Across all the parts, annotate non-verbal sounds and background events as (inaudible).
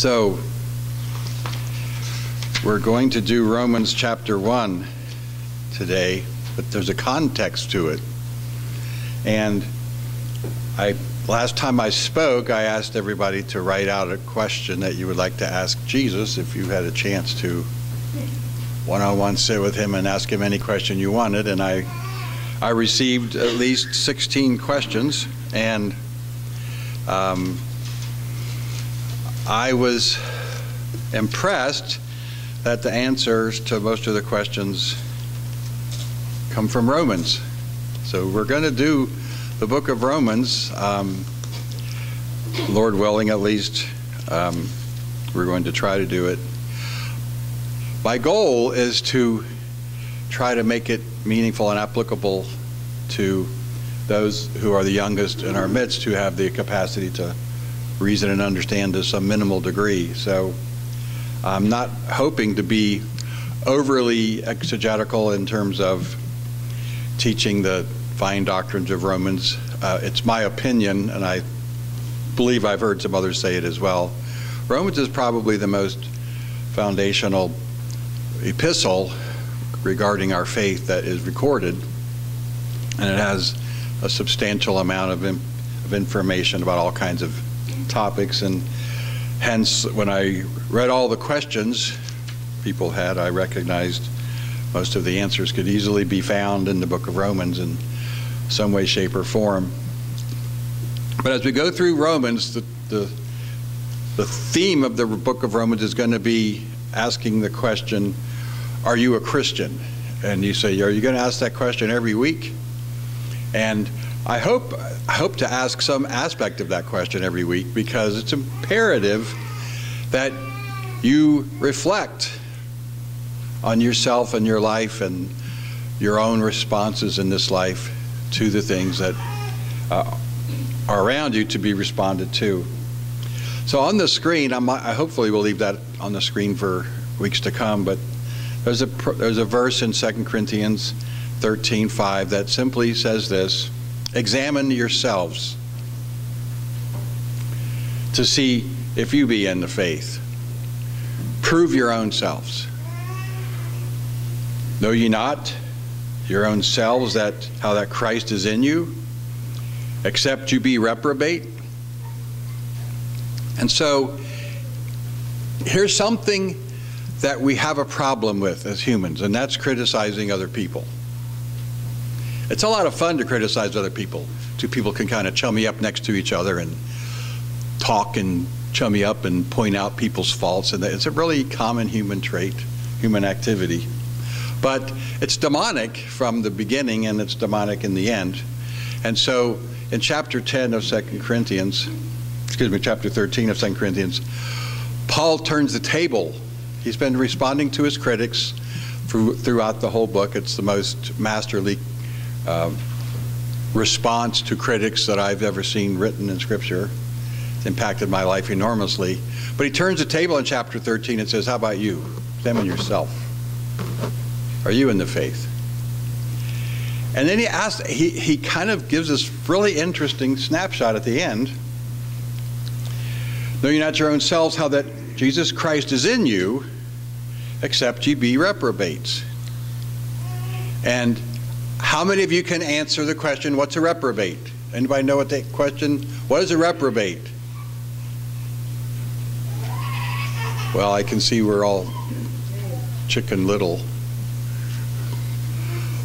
So, we're going to do Romans chapter 1 today, but there's a context to it. And I last time I spoke, I asked everybody to write out a question that you would like to ask Jesus if you had a chance to one-on-one sit with him and ask him any question you wanted and I I received at least 16 questions and um, I was impressed that the answers to most of the questions come from Romans. So we're going to do the book of Romans, um, Lord willing, at least. Um, we're going to try to do it. My goal is to try to make it meaningful and applicable to those who are the youngest in our midst who have the capacity to reason and understand to some minimal degree. So I'm not hoping to be overly exegetical in terms of teaching the fine doctrines of Romans. Uh, it's my opinion, and I believe I've heard some others say it as well. Romans is probably the most foundational epistle regarding our faith that is recorded, and it has a substantial amount of, in, of information about all kinds of topics. And hence, when I read all the questions people had, I recognized most of the answers could easily be found in the book of Romans in some way, shape, or form. But as we go through Romans, the, the, the theme of the book of Romans is going to be asking the question, Are you a Christian? And you say, Are you going to ask that question every week? And I hope, I hope to ask some aspect of that question every week because it's imperative that you reflect on yourself and your life and your own responses in this life to the things that uh, are around you to be responded to. So on the screen, I'm, I hopefully will leave that on the screen for weeks to come, but there's a, there's a verse in 2 Corinthians 13:5 that simply says this, examine yourselves to see if you be in the faith. Prove your own selves. Know ye not your own selves that how that Christ is in you, except you be reprobate? And so here's something that we have a problem with as humans, and that's criticizing other people. It's a lot of fun to criticize other people. Two people can kind of chummy up next to each other and talk and chummy up and point out people's faults, and it's a really common human trait, human activity. But it's demonic from the beginning and it's demonic in the end. And so in chapter 10 of 2 Corinthians, excuse me, chapter 13 of 2 Corinthians, Paul turns the table. He's been responding to his critics throughout the whole book. It's the most masterly uh, response to critics that I've ever seen written in Scripture. It's impacted my life enormously. But he turns the table in chapter 13 and says, How about you? Examine yourself. Are you in the faith? And then he asks, he, he kind of gives this really interesting snapshot at the end. Know you not your own selves how that Jesus Christ is in you, except ye be reprobates. And how many of you can answer the question, what's a reprobate? Anybody know what the question, what is a reprobate? Well, I can see we're all chicken little.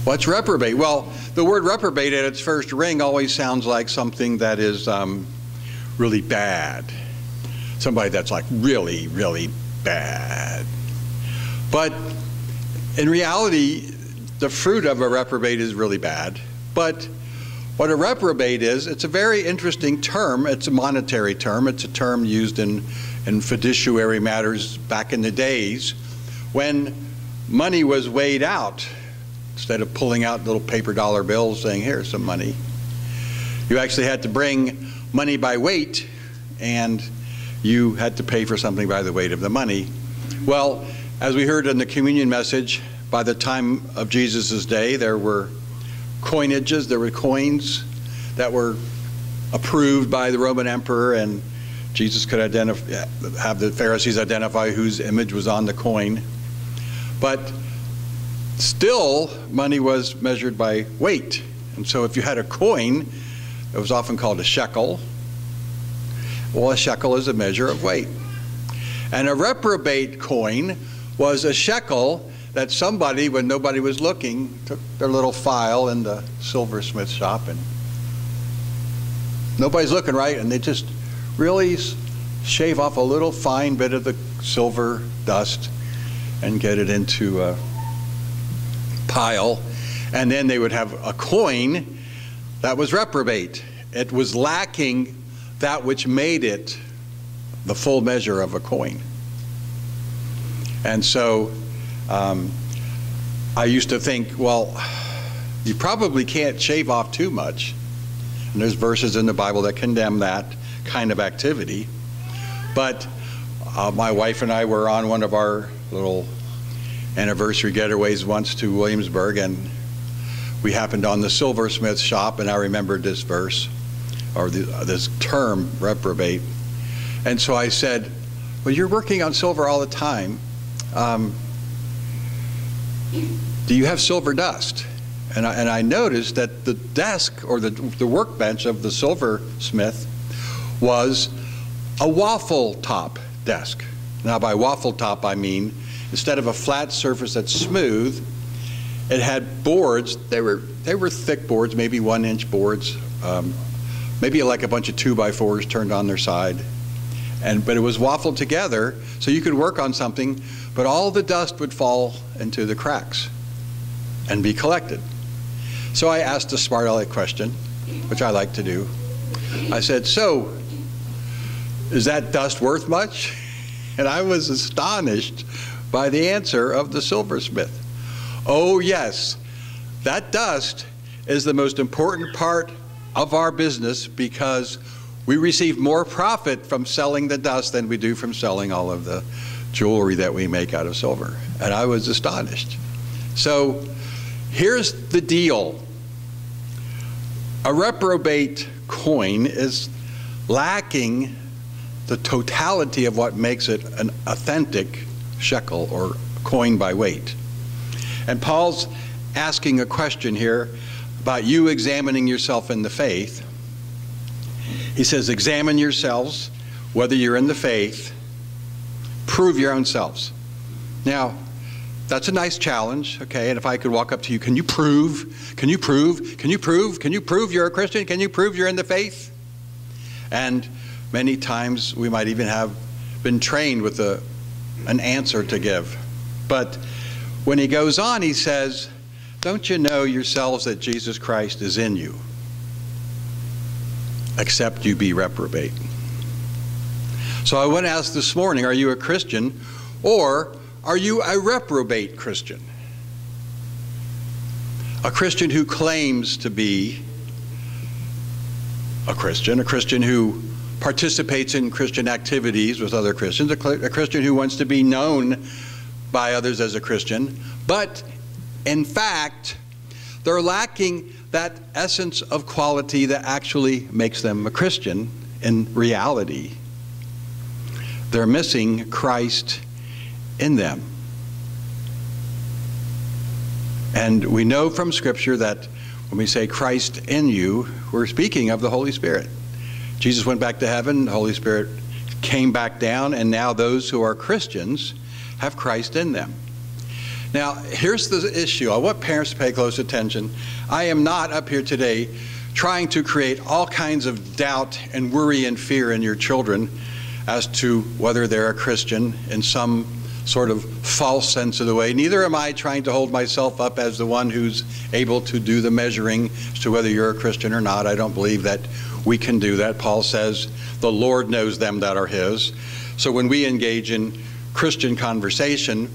What's reprobate? Well, the word reprobate at its first ring always sounds like something that is um, really bad. Somebody that's like really, really bad. But in reality, the fruit of a reprobate is really bad. But what a reprobate is, it's a very interesting term. It's a monetary term. It's a term used in, in fiduciary matters back in the days when money was weighed out Instead of pulling out little paper dollar bills saying, here's some money, you actually had to bring money by weight and you had to pay for something by the weight of the money. Well, as we heard in the communion message, by the time of Jesus' day, there were coinages, there were coins that were approved by the Roman emperor, and Jesus could identify, have the Pharisees identify whose image was on the coin. But still, money was measured by weight. And so if you had a coin, it was often called a shekel. Well, a shekel is a measure of weight. And a reprobate coin was a shekel that somebody, when nobody was looking, took their little file in the silversmith shop and nobody's looking, right? And they just really shave off a little fine bit of the silver dust and get it into a pile. And then they would have a coin that was reprobate. It was lacking that which made it the full measure of a coin. And so um, I used to think, well, you probably can't shave off too much. And there's verses in the Bible that condemn that kind of activity. But uh, my wife and I were on one of our little anniversary getaways once to Williamsburg, and we happened on the silversmith shop, and I remembered this verse, or the, uh, this term, reprobate. And so I said, Well, you're working on silver all the time. Um, do you have silver dust? And I, and I noticed that the desk or the, the workbench of the silversmith was a waffle top desk. Now, by waffle top, I mean instead of a flat surface that's smooth, it had boards. They were they were thick boards, maybe one inch boards, um, maybe like a bunch of two by fours turned on their side, and but it was waffled together so you could work on something but all the dust would fall into the cracks and be collected. So I asked a smart aleck question, which I like to do. I said, So, is that dust worth much? (laughs) And I was astonished by the answer of the silversmith. Oh, yes, that dust is the most important part of our business because we receive more profit from selling the dust than we do from selling all of the jewelry that we make out of silver. And I was astonished. So here's the deal a reprobate coin is lacking the totality of what makes it an authentic shekel or coin by weight. And Paul's asking a question here about you examining yourself in the faith. He says, Examine yourselves whether you're in the faith prove your own selves. Now, that's a nice challenge, okay? And if I could walk up to you, can you prove? Can you prove? Can you prove? Can you prove you're a Christian? Can you prove you're in the faith? And many times we might even have been trained with a, an answer to give. But when he goes on, he says, Don't you know yourselves that Jesus Christ is in you? Except you be reprobate. So I want to ask this morning are you a Christian or are you a reprobate Christian? A Christian who claims to be a Christian, a Christian who participates in Christian activities with other Christians, a, a Christian who wants to be known by others as a Christian, but in fact, they're lacking that essence of quality that actually makes them a Christian in reality. They're missing Christ in them. And we know from Scripture that when we say Christ in you, we're speaking of the Holy Spirit. Jesus went back to heaven, the Holy Spirit came back down, and now those who are Christians have Christ in them. Now, here's the issue. I want parents to pay close attention. I am not up here today trying to create all kinds of doubt and worry and fear in your children as to whether they're a Christian in some sort of false sense of the way. Neither am I trying to hold myself up as the one who's able to do the measuring as to whether you're a Christian or not. I don't believe that we can do that. Paul says the Lord knows them that are his. So when we engage in Christian conversation,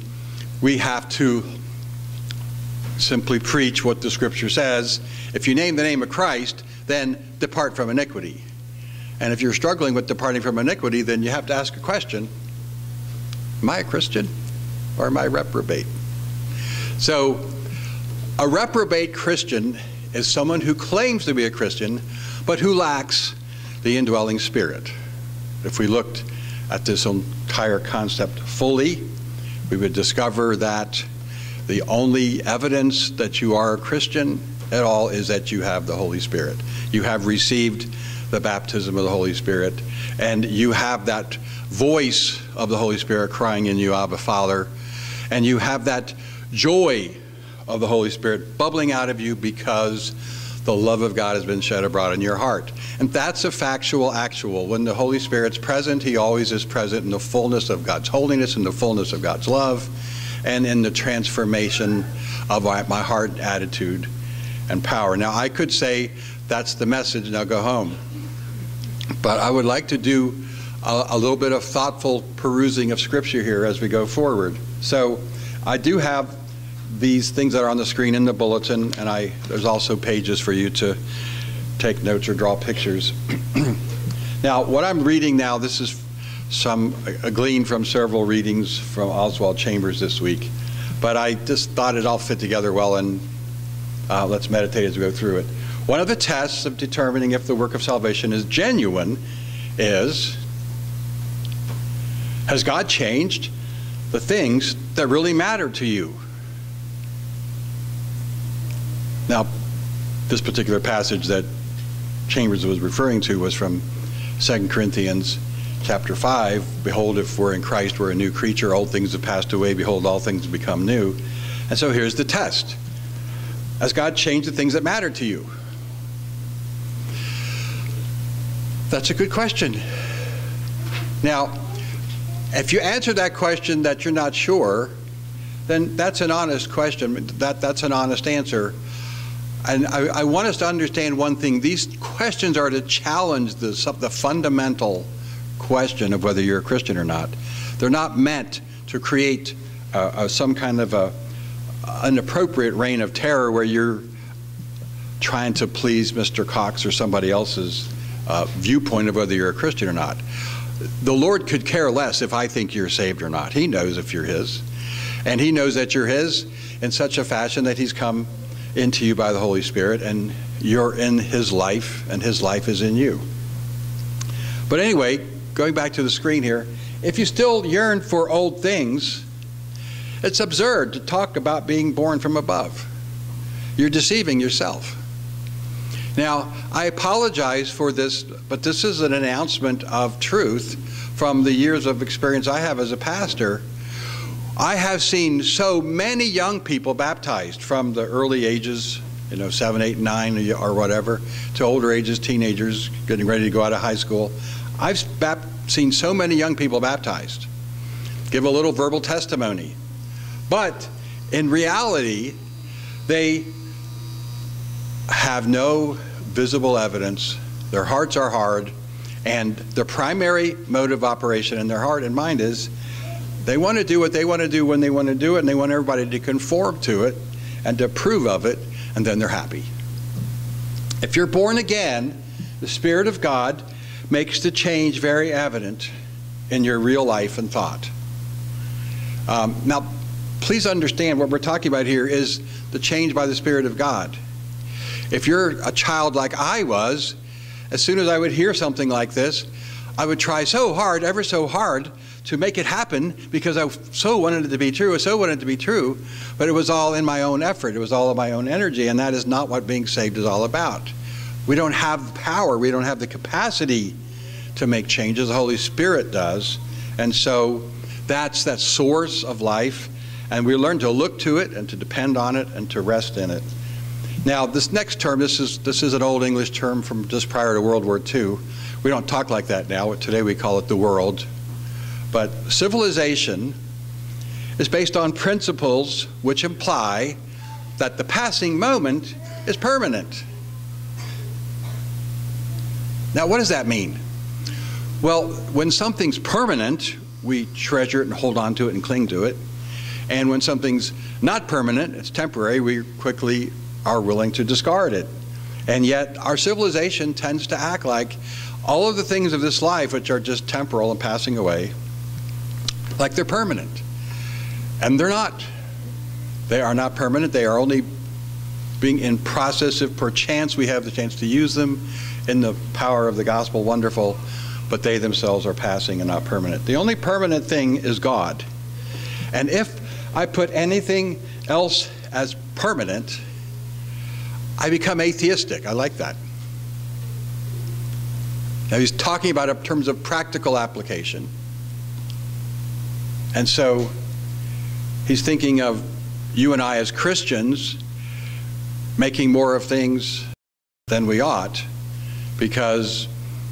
we have to simply preach what the scripture says. If you name the name of Christ, then depart from iniquity. And if you're struggling with departing from iniquity, then you have to ask a question Am I a Christian or am I reprobate? So, a reprobate Christian is someone who claims to be a Christian, but who lacks the indwelling spirit. if we looked at this entire concept fully, we would discover that the only evidence that you are a Christian at all is that you have the Holy Spirit. You have received the baptism of the Holy Spirit, and you have that voice of the Holy Spirit crying in you, Abba, Father, and you have that joy of the Holy Spirit bubbling out of you because the love of God has been shed abroad in your heart. And that's a factual actual. When the Holy Spirit's present, He always is present in the fullness of God's holiness, and the fullness of God's love, and in the transformation of my heart attitude and power. Now, I could say that's the message, now go home. But I would like to do a, a little bit of thoughtful perusing of Scripture here as we go forward. So I do have these things that are on the screen in the bulletin, and I there's also pages for you to take notes or draw pictures. (clears throat) now, what I'm reading now, this is some a glean from several readings from Oswald Chambers this week, but I just thought it all fit together well, and uh, let's meditate as we go through it. One of the tests of determining if the work of salvation is genuine is has God changed the things that really matter to you? Now, this particular passage that Chambers was referring to was from 2 Corinthians chapter 5. Behold, if we're in Christ, we're a new creature. Old things have passed away. Behold, all things have become new. And so here's the test Has God changed the things that matter to you? That's a good question. Now, if you answer that question that you're not sure, then that's an honest question. That, that's an honest answer. And I, I, want us to understand one thing. These questions are to challenge the, the fundamental question of whether you're a Christian or not. They're not meant to create uh, uh, some kind of a, an appropriate reign of terror where you're trying to please Mr. Cox or somebody else's uh, viewpoint of whether you're a Christian or not. The Lord could care less if I think you're saved or not. He knows if you're His. And He knows that you're His in such a fashion that He's come into you by the Holy Spirit, and you're in His life, and His life is in you. But anyway, going back to the screen here, if you still yearn for old things, it's absurd to talk about being born from above. You're deceiving yourself. Now, I apologize for this, but this is an announcement of truth from the years of experience I have as a pastor I have seen so many young people baptized from the early ages, you know, seven, eight, nine, or whatever, to older ages, teenagers getting ready to go out of high school. I've seen so many young people baptized. Give a little verbal testimony. But in reality, they have no visible evidence. Their hearts are hard, and the primary mode of operation in their heart and mind is they want to do what they want to do when they want to do it, and they want everybody to conform to it and to approve of it, and then they're happy. If you're born again, the Spirit of God makes the change very evident in your real life and thought. Um, now, please understand what we're talking about here is the change by the Spirit of God. If you're a child like I was, as soon as I would hear something like this, I would try so hard, ever so hard, to make it happen because I so wanted it to be true. I so wanted it to be true, but it was all in my own effort. It was all of my own energy, and that is not what being saved is all about. We don't have the power, we don't have the capacity to make changes. The Holy Spirit does. And so that's that source of life, and we learn to look to it and to depend on it and to rest in it. Now, this next term, this is, this is an old English term from just prior to World War II. We don't talk like that now. Today we call it the world. But civilization is based on principles which imply that the passing moment is permanent. Now, what does that mean? Well, when something's permanent, we treasure it and hold on to it and cling to it. And when something's not permanent, it's temporary, we quickly are willing to discard it. And yet, our civilization tends to act like all of the things of this life, which are just temporal and passing away, like they're permanent. And they're not. They are not permanent. They are only being in process if perchance we have the chance to use them in the power of the gospel. Wonderful. but they themselves are passing and not permanent. The only permanent thing is God. And if I put anything else as permanent, I become atheistic. I like that. Now he's talking about it in terms of practical application. And so he's thinking of you and I as Christians making more of things than we ought because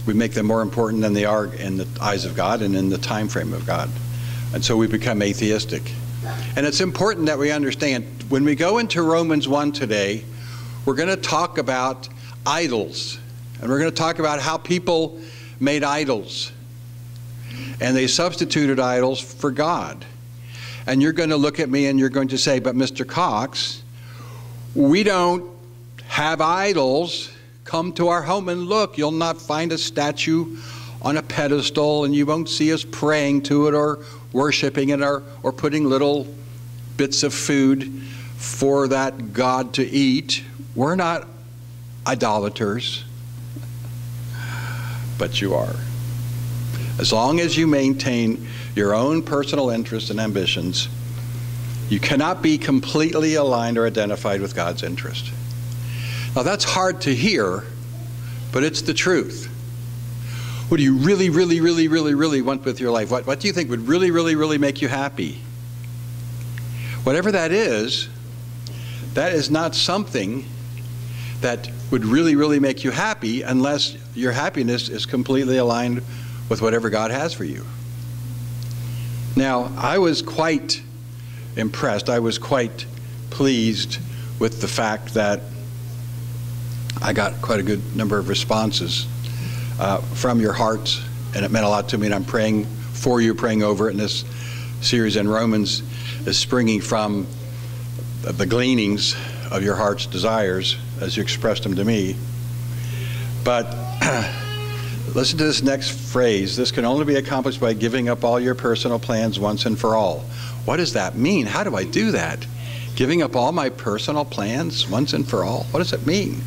we make them more important than they are in the eyes of God and in the time frame of God. And so we become atheistic. And it's important that we understand when we go into Romans 1 today, we're going to talk about idols. And we're going to talk about how people made idols. And they substituted idols for God. And you're going to look at me and you're going to say, But Mr. Cox, we don't have idols come to our home and look. You'll not find a statue on a pedestal, and you won't see us praying to it or worshiping it or, or putting little bits of food for that God to eat. We're not idolaters, but you are. As long as you maintain your own personal interests and ambitions, you cannot be completely aligned or identified with God's interest. Now, that's hard to hear, but it's the truth. What do you really, really, really, really, really want with your life? What, what do you think would really, really, really make you happy? Whatever that is, that is not something that would really, really make you happy unless your happiness is completely aligned with whatever God has for you. Now, I was quite impressed. I was quite pleased with the fact that I got quite a good number of responses uh, from your hearts, and it meant a lot to me. And I'm praying for you, praying over it. And this series in Romans is springing from the gleanings of your heart's desires as you expressed them to me. But (clears throat) listen to this next phrase. This can only be accomplished by giving up all your personal plans once and for all. What does that mean? How do I do that? Giving up all my personal plans once and for all? What does it mean?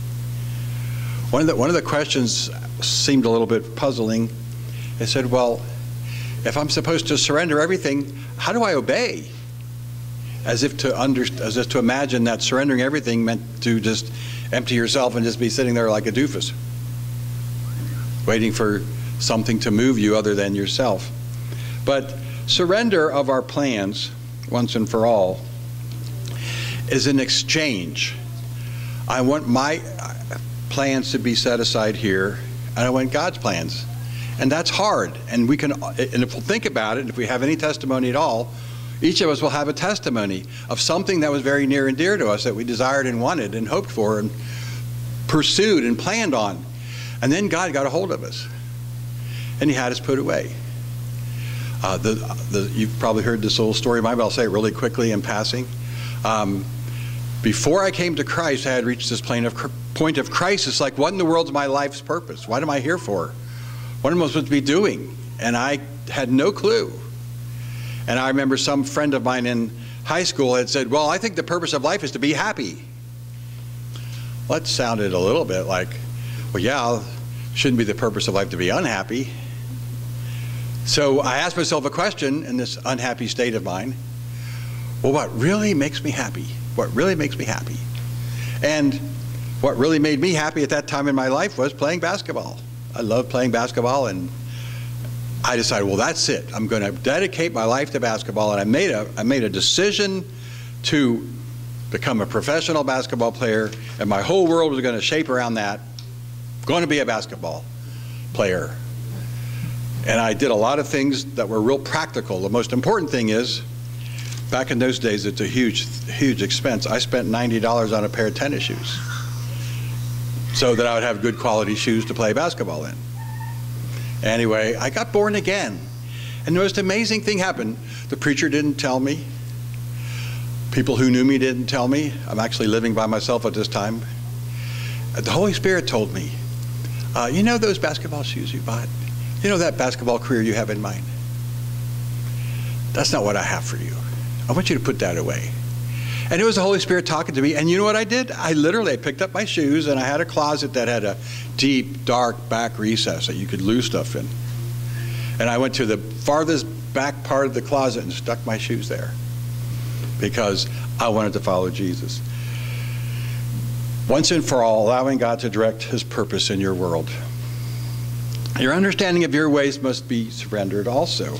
One of the, one of the questions seemed a little bit puzzling. I said, well, if I'm supposed to surrender everything, how do I obey? As if to under, as if to imagine that surrendering everything meant to just empty yourself and just be sitting there like a doofus, waiting for something to move you other than yourself. But surrender of our plans, once and for all, is an exchange. I want my plans to be set aside here, and I want God's plans. And that's hard. And we can, and if we'll think about it, if we have any testimony at all, each of us will have a testimony of something that was very near and dear to us that we desired and wanted and hoped for and pursued and planned on. And then God got a hold of us. And He had us put away. Uh, the, the, you've probably heard this little story. Maybe I'll say it really quickly in passing. Um, before I came to Christ, I had reached this of, point of crisis like, what in the world is my life's purpose? What am I here for? What am I supposed to be doing? And I had no clue. And I remember some friend of mine in high school had said, Well, I think the purpose of life is to be happy. Well, that sounded a little bit like, Well, yeah, shouldn't be the purpose of life to be unhappy. So I asked myself a question in this unhappy state of mine Well, what really makes me happy? What really makes me happy? And what really made me happy at that time in my life was playing basketball. I loved playing basketball and I decided, well, that's it. I'm going to dedicate my life to basketball, and I made a I made a decision to become a professional basketball player, and my whole world was going to shape around that. Going to be a basketball player, and I did a lot of things that were real practical. The most important thing is, back in those days, it's a huge huge expense. I spent ninety dollars on a pair of tennis shoes, so that I would have good quality shoes to play basketball in. Anyway, I got born again. And the most amazing thing happened. The preacher didn't tell me. People who knew me didn't tell me. I'm actually living by myself at this time. The Holy Spirit told me, uh, you know those basketball shoes you bought? You know that basketball career you have in mind? That's not what I have for you. I want you to put that away. And it was the Holy Spirit talking to me. And you know what I did? I literally picked up my shoes and I had a closet that had a deep, dark back recess that you could lose stuff in. And I went to the farthest back part of the closet and stuck my shoes there because I wanted to follow Jesus. Once and for all, allowing God to direct his purpose in your world. Your understanding of your ways must be surrendered also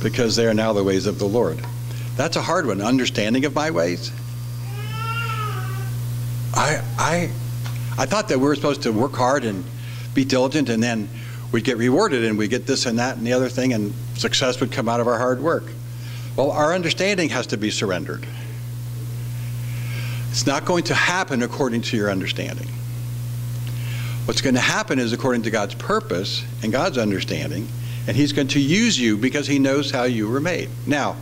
because they are now the ways of the Lord. That's a hard one. Understanding of my ways. I, I, I thought that we were supposed to work hard and be diligent, and then we'd get rewarded, and we get this and that and the other thing, and success would come out of our hard work. Well, our understanding has to be surrendered. It's not going to happen according to your understanding. What's going to happen is according to God's purpose and God's understanding, and He's going to use you because He knows how you were made. Now,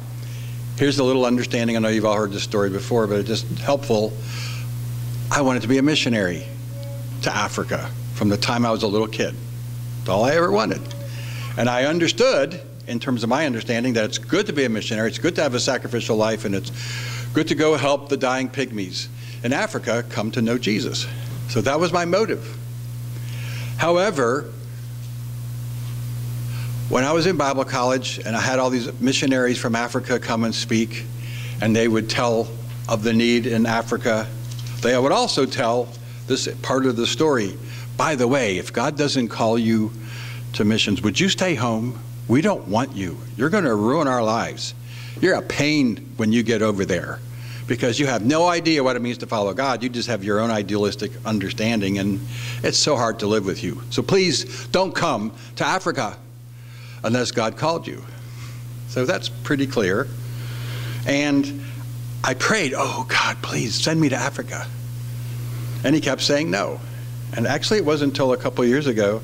here's a little understanding. I know you've all heard this story before, but it's just helpful. I wanted to be a missionary to Africa from the time I was a little kid. That's all I ever wanted. And I understood, in terms of my understanding, that it's good to be a missionary, it's good to have a sacrificial life, and it's good to go help the dying pygmies in Africa come to know Jesus. So that was my motive. However, when I was in Bible college and I had all these missionaries from Africa come and speak, and they would tell of the need in Africa, they would also tell this part of the story. By the way, if God doesn't call you to missions, would you stay home? We don't want you. You're going to ruin our lives. You're a pain when you get over there because you have no idea what it means to follow God. You just have your own idealistic understanding, and it's so hard to live with you. So please don't come to Africa unless God called you. So that's pretty clear. And I prayed, oh, God, please send me to Africa. And he kept saying no. And actually, it wasn't until a couple years ago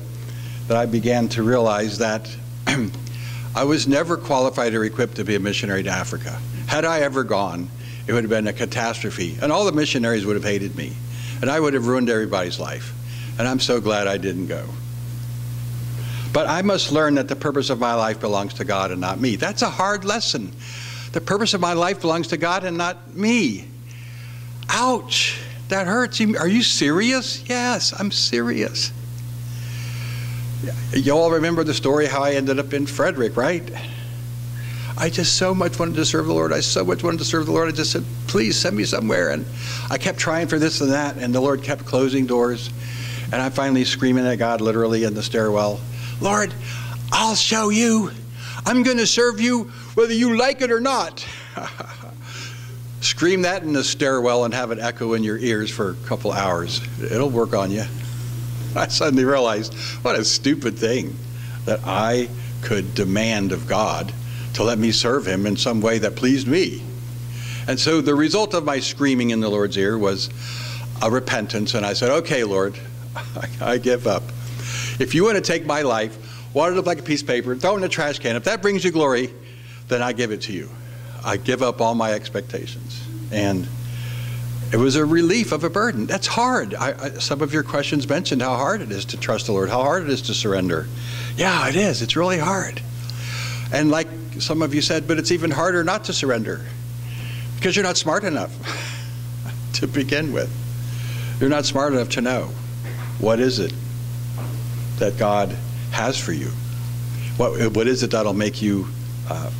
that I began to realize that (clears throat) I was never qualified or equipped to be a missionary to Africa. Had I ever gone, it would have been a catastrophe. And all the missionaries would have hated me. And I would have ruined everybody's life. And I'm so glad I didn't go. But I must learn that the purpose of my life belongs to God and not me. That's a hard lesson. The purpose of my life belongs to God and not me. Ouch. That hurts. Are you serious? Yes, I'm serious. You all remember the story how I ended up in Frederick, right? I just so much wanted to serve the Lord. I so much wanted to serve the Lord. I just said, please send me somewhere. And I kept trying for this and that, and the Lord kept closing doors. And I'm finally screaming at God literally in the stairwell Lord, I'll show you. I'm going to serve you whether you like it or not. (laughs) Scream that in the stairwell and have it echo in your ears for a couple hours. It'll work on you. (laughs) I suddenly realized what a stupid thing that I could demand of God to let me serve Him in some way that pleased me. And so the result of my screaming in the Lord's ear was a repentance, and I said, Okay, Lord, (laughs) I give up. If you want to take my life, water it up like a piece of paper, throw it in a trash can, if that brings you glory, then I give it to you. I give up all my expectations. And it was a relief of a burden. That's hard. I, I, some of your questions mentioned how hard it is to trust the Lord, how hard it is to surrender. Yeah, it is. It's really hard. And like some of you said, but it's even harder not to surrender because you're not smart enough (laughs) to begin with. You're not smart enough to know what is it that God has for you? What, what is it that'll make you uh,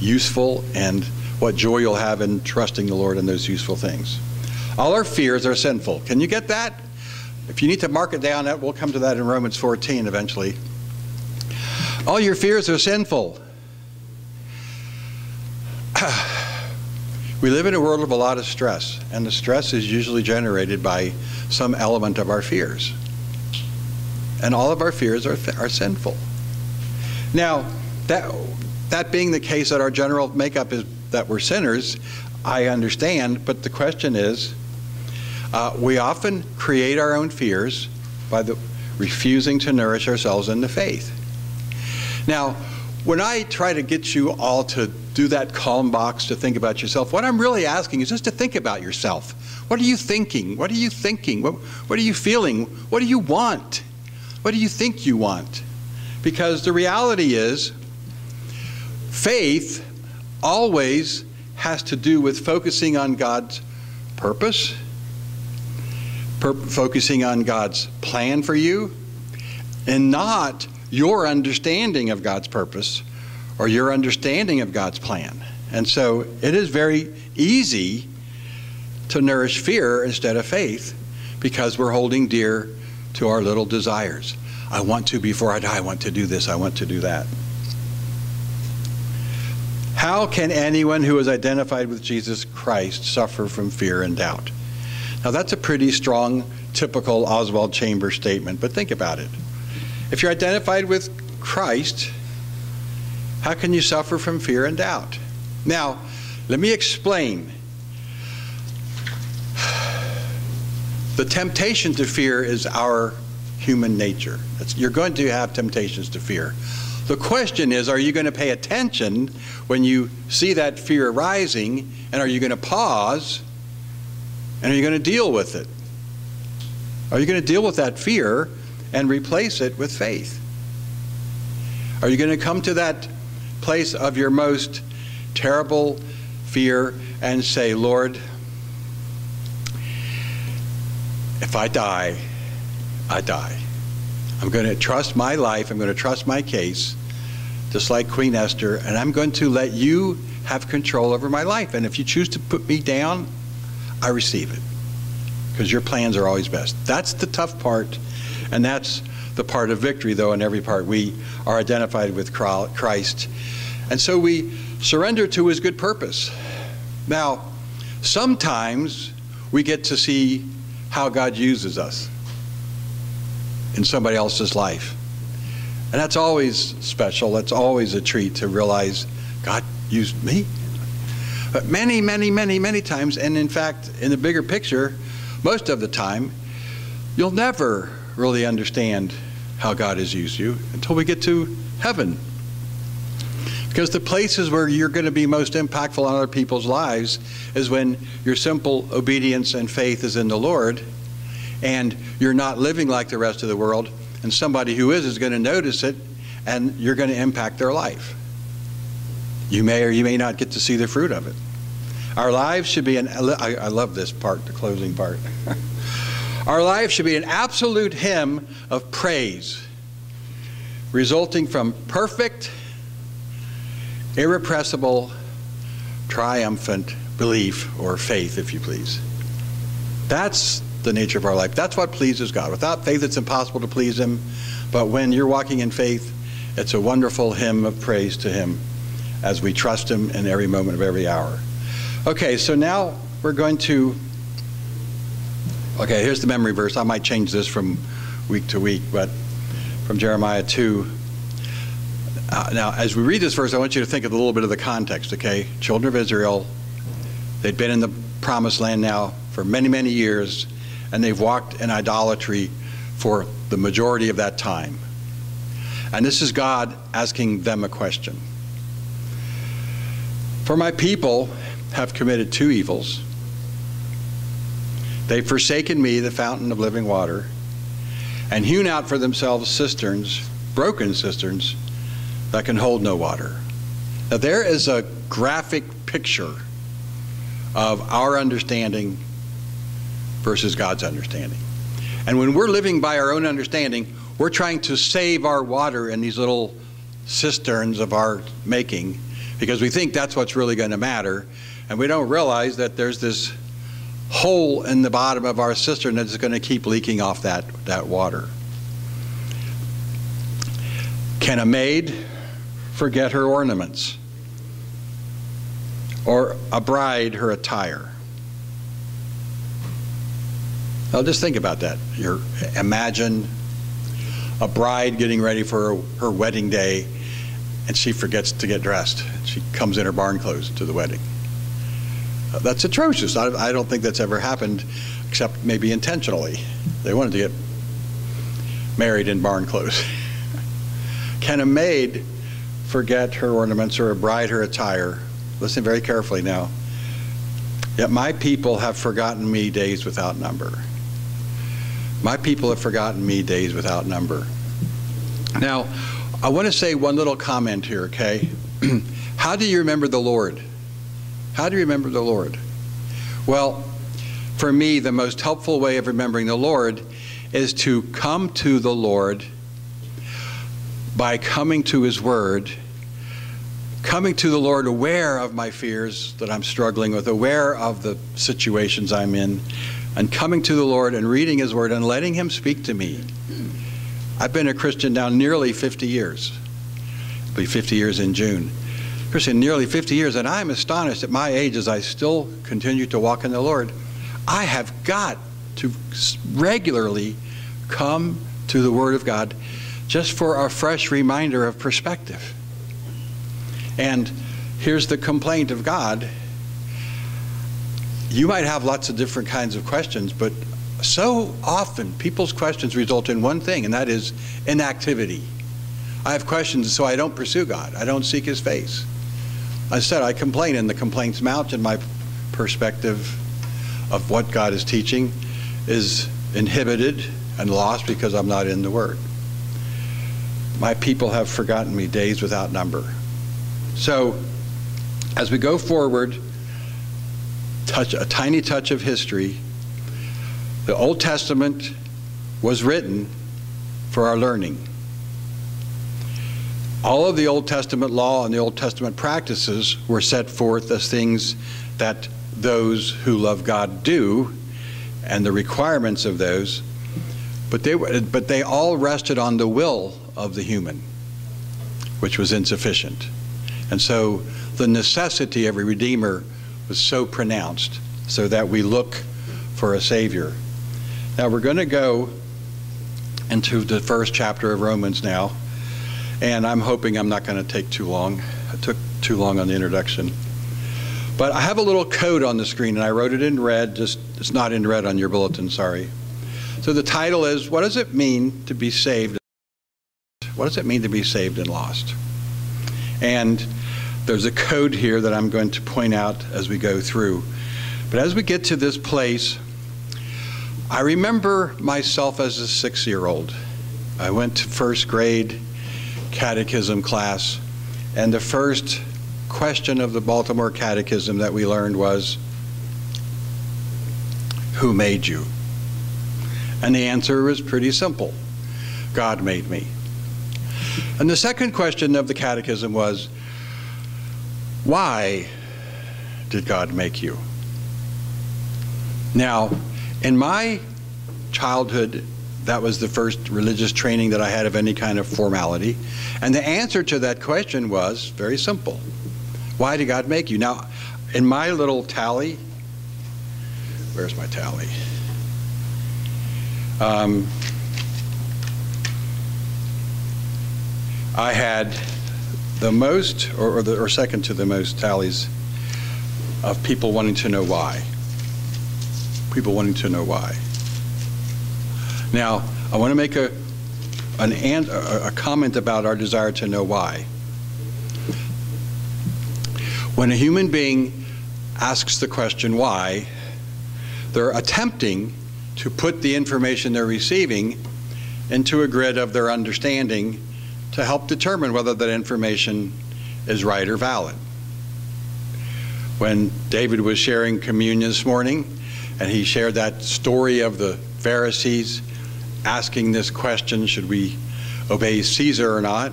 useful and what joy you'll have in trusting the Lord in those useful things? All our fears are sinful. Can you get that? If you need to mark it down, that we'll come to that in Romans 14 eventually. All your fears are sinful. (sighs) we live in a world of a lot of stress, and the stress is usually generated by some element of our fears. And all of our fears are, are sinful. Now, that, that being the case that our general makeup is that we're sinners, I understand, but the question is uh, we often create our own fears by the, refusing to nourish ourselves in the faith. Now, when I try to get you all to do that calm box to think about yourself, what I'm really asking is just to think about yourself. What are you thinking? What are you thinking? What, what are you feeling? What do you want? What do you think you want? Because the reality is, faith always has to do with focusing on God's purpose, per- focusing on God's plan for you, and not your understanding of God's purpose or your understanding of God's plan. And so it is very easy to nourish fear instead of faith because we're holding dear to our little desires. I want to, before I die, I want to do this, I want to do that. How can anyone who is identified with Jesus Christ suffer from fear and doubt? Now, that's a pretty strong, typical Oswald Chambers statement, but think about it. If you're identified with Christ, how can you suffer from fear and doubt? Now, let me explain. The temptation to fear is our human nature. It's, you're going to have temptations to fear. The question is are you going to pay attention when you see that fear rising, and are you going to pause, and are you going to deal with it? Are you going to deal with that fear and replace it with faith? Are you going to come to that place of your most terrible fear and say, Lord, if I die, I die. I'm going to trust my life, I'm going to trust my case, just like Queen Esther, and I'm going to let you have control over my life. And if you choose to put me down, I receive it. Because your plans are always best. That's the tough part, and that's the part of victory, though, in every part. We are identified with Christ. And so we surrender to his good purpose. Now, sometimes we get to see how God uses us in somebody else's life. And that's always special. That's always a treat to realize God used me. But many, many, many, many times, and in fact, in the bigger picture, most of the time, you'll never really understand how God has used you until we get to heaven. Because the places where you're going to be most impactful on other people's lives is when your simple obedience and faith is in the Lord and you're not living like the rest of the world, and somebody who is is going to notice it, and you're going to impact their life. You may or you may not get to see the fruit of it. Our lives should be an, I, I love this part, the closing part. (laughs) Our lives should be an absolute hymn of praise, resulting from perfect, irrepressible, triumphant belief or faith, if you please. That's the nature of our life. That's what pleases God. Without faith, it's impossible to please Him. But when you're walking in faith, it's a wonderful hymn of praise to Him as we trust Him in every moment of every hour. Okay, so now we're going to. Okay, here's the memory verse. I might change this from week to week, but from Jeremiah 2. Uh, now, as we read this verse, I want you to think of a little bit of the context, okay? Children of Israel, they'd been in the promised land now for many, many years and they've walked in idolatry for the majority of that time. And this is God asking them a question. For my people have committed two evils. They've forsaken me, the fountain of living water, and hewn out for themselves cisterns, broken cisterns, that can hold no water. Now, there is a graphic picture of our understanding versus God's understanding. And when we're living by our own understanding, we're trying to save our water in these little cisterns of our making because we think that's what's really going to matter. And we don't realize that there's this hole in the bottom of our cistern that's going to keep leaking off that, that water. Can a maid forget her ornaments? Or a bride her attire? Now just think about that. You're, imagine a bride getting ready for her, her wedding day and she forgets to get dressed. She comes in her barn clothes to the wedding. Uh, that's atrocious. I, I don't think that's ever happened except maybe intentionally. They wanted to get married in barn clothes. (laughs) Can a maid forget her ornaments or a bride her attire? Listen very carefully now. Yet my people have forgotten me days without number. My people have forgotten me days without number. Now, I want to say one little comment here, okay? (clears throat) How do you remember the Lord? How do you remember the Lord? Well, for me, the most helpful way of remembering the Lord is to come to the Lord by coming to His Word, coming to the Lord aware of my fears that I'm struggling with, aware of the situations I'm in, and coming to the Lord and reading His Word and letting Him speak to me. I've been a Christian now nearly 50 years. It'll be 50 years in June. Christian nearly 50 years, and I'm astonished at my age as I still continue to walk in the Lord. I have got to regularly come to the Word of God just for a fresh reminder of perspective. And here's the complaint of God. You might have lots of different kinds of questions, but so often people's questions result in one thing, and that is inactivity. I have questions, so I don't pursue God. I don't seek His face. I said I complain, and the complaints mount, and my perspective of what God is teaching is inhibited and lost because I'm not in the Word. My people have forgotten me days without number. So, as we go forward, touch a tiny touch of history. The Old Testament was written for our learning. All of the Old Testament law and the Old Testament practices were set forth as things that those who love God do and the requirements of those, but they, were but they all rested on the will of the human, which was insufficient. And so the necessity of a Redeemer was so pronounced, so that we look for a Savior. Now we're going to go into the first chapter of Romans now, and I'm hoping I'm not going to take too long. I took too long on the introduction. But I have a little code on the screen, and I wrote it in red. Just it's not in red on your bulletin. Sorry. So the title is "What does it mean to be saved? What does it mean to be saved and lost?" And there's a code here that I'm going to point out as we go through. But as we get to this place, I remember myself as a six-year-old. I went to first grade catechism class, and the first question of the Baltimore Catechism that we learned was, Who made you? And the answer was pretty simple God made me. And the second question of the Catechism was, Why did God make you? Now, in my childhood, that was the first religious training that I had of any kind of formality. And the answer to that question was very simple why did God make you? Now, in my little tally, where's my tally? Um, I had the most, or, or, the, or second to the most tallies of people wanting to know why. People wanting to know why. Now, I want to make a, an, a comment about our desire to know why. When a human being asks the question why, they're attempting to put the information they're receiving into a grid of their understanding to help determine whether that information is right or valid. When David was sharing communion this morning, and he shared that story of the Pharisees asking this question should we obey Caesar or not?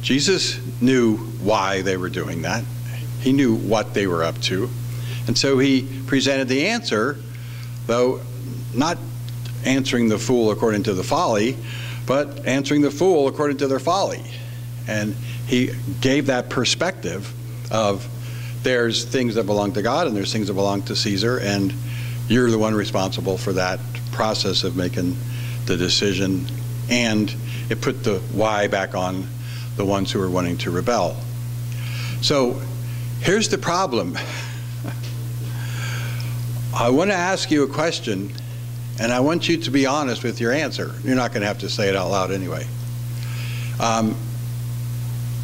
Jesus knew why they were doing that. He knew what they were up to. And so he presented the answer, though not answering the fool according to the folly, but answering the fool according to their folly. And he gave that perspective of there's things that belong to God and there's things that belong to Caesar, and you're the one responsible for that process of making the decision. And it put the why back on the ones who are wanting to rebel. So Here's the problem. (laughs) I want to ask you a question, and I want you to be honest with your answer. You're not going to have to say it out loud anyway. Um,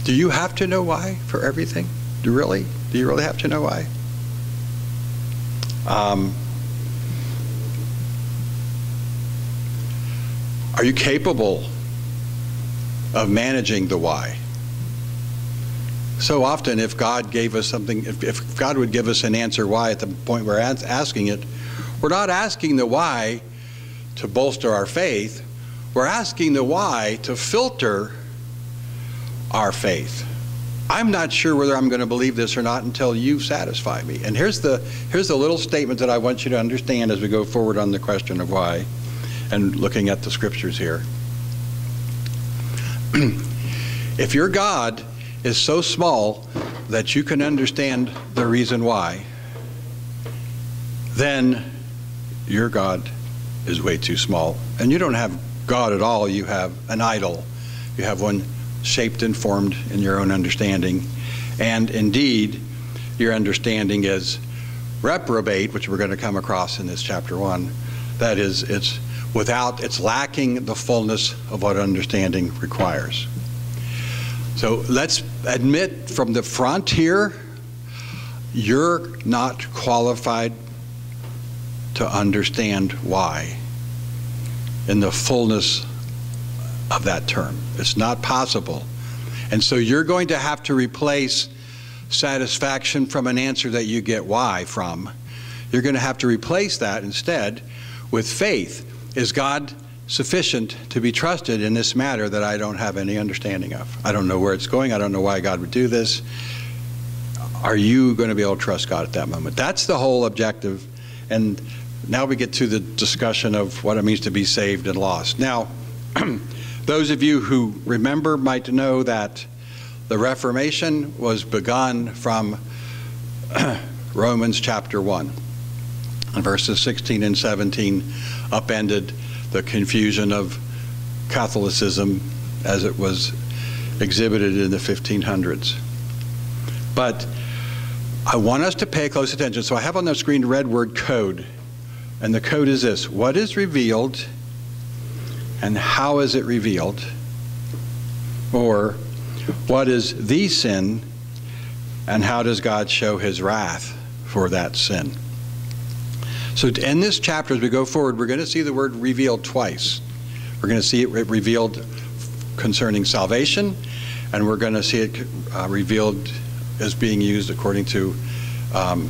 do you have to know why for everything? Do you really? Do you really have to know why? Um, are you capable of managing the why? so often if God gave us something, if, if God would give us an answer why at the point we're asking it, we're not asking the why to bolster our faith. We're asking the why to filter our faith. I'm not sure whether I'm going to believe this or not until you satisfy me. And here's the here's the little statement that I want you to understand as we go forward on the question of why and looking at the scriptures here. (clears throat) if your God is so small that you can understand the reason why, then your God is way too small. And you don't have God at all, you have an idol. You have one shaped and formed in your own understanding. And indeed, your understanding is reprobate, which we're going to come across in this chapter 1. That is, it's without, it's lacking the fullness of what understanding requires. So let's admit from the front here, you're not qualified to understand why in the fullness of that term. It's not possible. And so you're going to have to replace satisfaction from an answer that you get why from. You're going to have to replace that instead with faith. Is God sufficient to be trusted in this matter that I don't have any understanding of? I don't know where it's going. I don't know why God would do this. Are you going to be able to trust God at that moment? That's the whole objective. And now we get to the discussion of what it means to be saved and lost. Now, (clears throat) those of you who remember might know that the Reformation was begun from (clears throat) Romans chapter 1. And verses 16 and 17 upended the confusion of Catholicism as it was exhibited in the 1500s. But I want us to pay close attention. So I have on the screen red word code. And the code is this What is revealed and how is it revealed? Or what is the sin and how does God show his wrath for that sin? So, in this chapter, as we go forward, we're going to see the word revealed twice. We're going to see it revealed concerning salvation, and we're going to see it uh, revealed as being used according to um,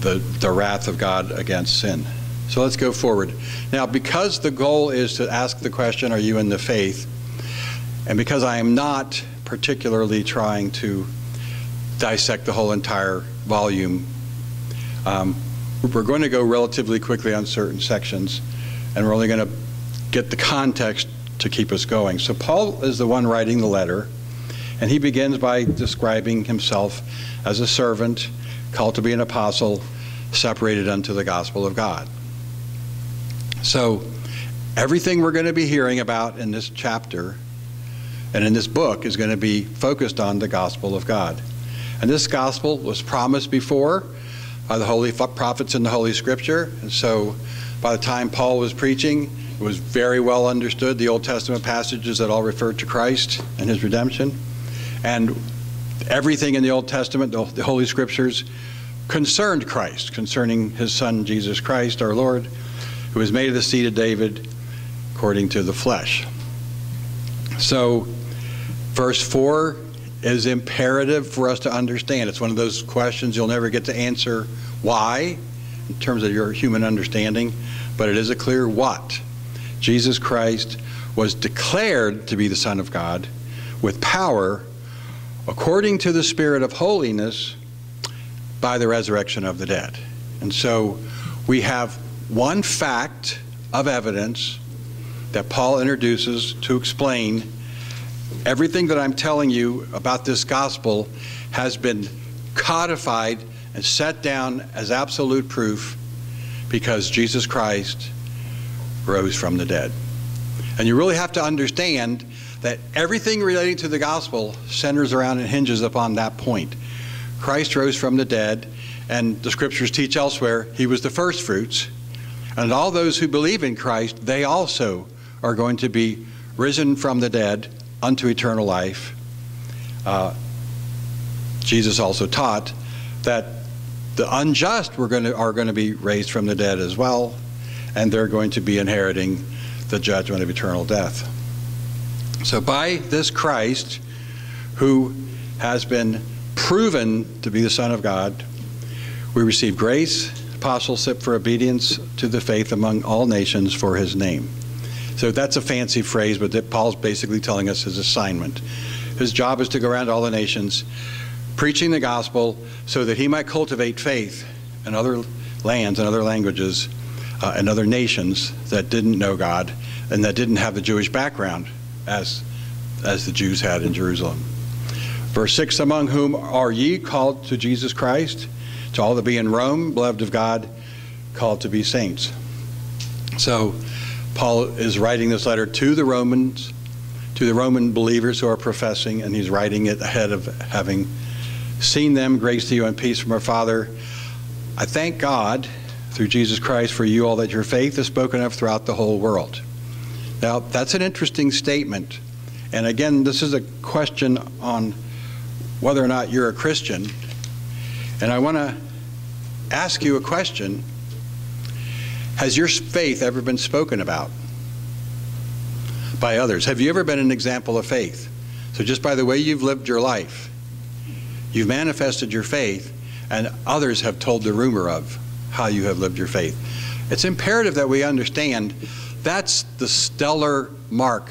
the, the wrath of God against sin. So let's go forward. Now, because the goal is to ask the question, Are you in the faith? And because I am not particularly trying to dissect the whole entire volume, um, we're going to go relatively quickly on certain sections, and we're only going to get the context to keep us going. So, Paul is the one writing the letter, and he begins by describing himself as a servant called to be an apostle, separated unto the gospel of God. So, everything we're going to be hearing about in this chapter and in this book is going to be focused on the gospel of God. And this gospel was promised before by the holy prophets in the Holy Scripture. And so, by the time Paul was preaching, it was very well understood the Old Testament passages that all referred to Christ and his redemption. And everything in the Old Testament, the Holy Scriptures, concerned Christ, concerning his Son, Jesus Christ, our Lord, who was made of the seed of David according to the flesh. So, verse 4 is imperative for us to understand. It's one of those questions you'll never get to answer why in terms of your human understanding, but it is a clear what. Jesus Christ was declared to be the Son of God with power according to the Spirit of holiness by the resurrection of the dead. And so we have one fact of evidence that Paul introduces to explain everything that I'm telling you about this gospel has been codified and set down as absolute proof because Jesus Christ rose from the dead. And you really have to understand that everything relating to the gospel centers around and hinges upon that point. Christ rose from the dead, and the scriptures teach elsewhere he was the first fruits. And all those who believe in Christ, they also are going to be risen from the dead unto eternal life. Uh, Jesus also taught that the unjust were going to, are going to be raised from the dead as well, and they're going to be inheriting the judgment of eternal death. So, by this Christ, who has been proven to be the Son of God, we receive grace, apostleship for obedience to the faith among all nations for his name. So that's a fancy phrase, but that Paul's basically telling us his assignment his job is to go around all the nations, preaching the gospel so that he might cultivate faith in other lands and other languages uh, and other nations that didn't know God and that didn't have the Jewish background as, as the Jews had in Jerusalem. Verse 6 Among whom are ye called to Jesus Christ? To all that be in Rome, beloved of God, called to be saints. So, Paul is writing this letter to the Romans, to the Roman believers who are professing, and he's writing it ahead of having seen them. Grace to you and peace from our Father. I thank God through Jesus Christ for you all that your faith is spoken of throughout the whole world. Now, that's an interesting statement. And again, this is a question on whether or not you're a Christian. And I want to ask you a question Has your faith ever been spoken about by others? Have you ever been an example of faith? So, just by the way you've lived your life, you've manifested your faith, and others have told the rumor of how you have lived your faith. It's imperative that we understand that's the stellar mark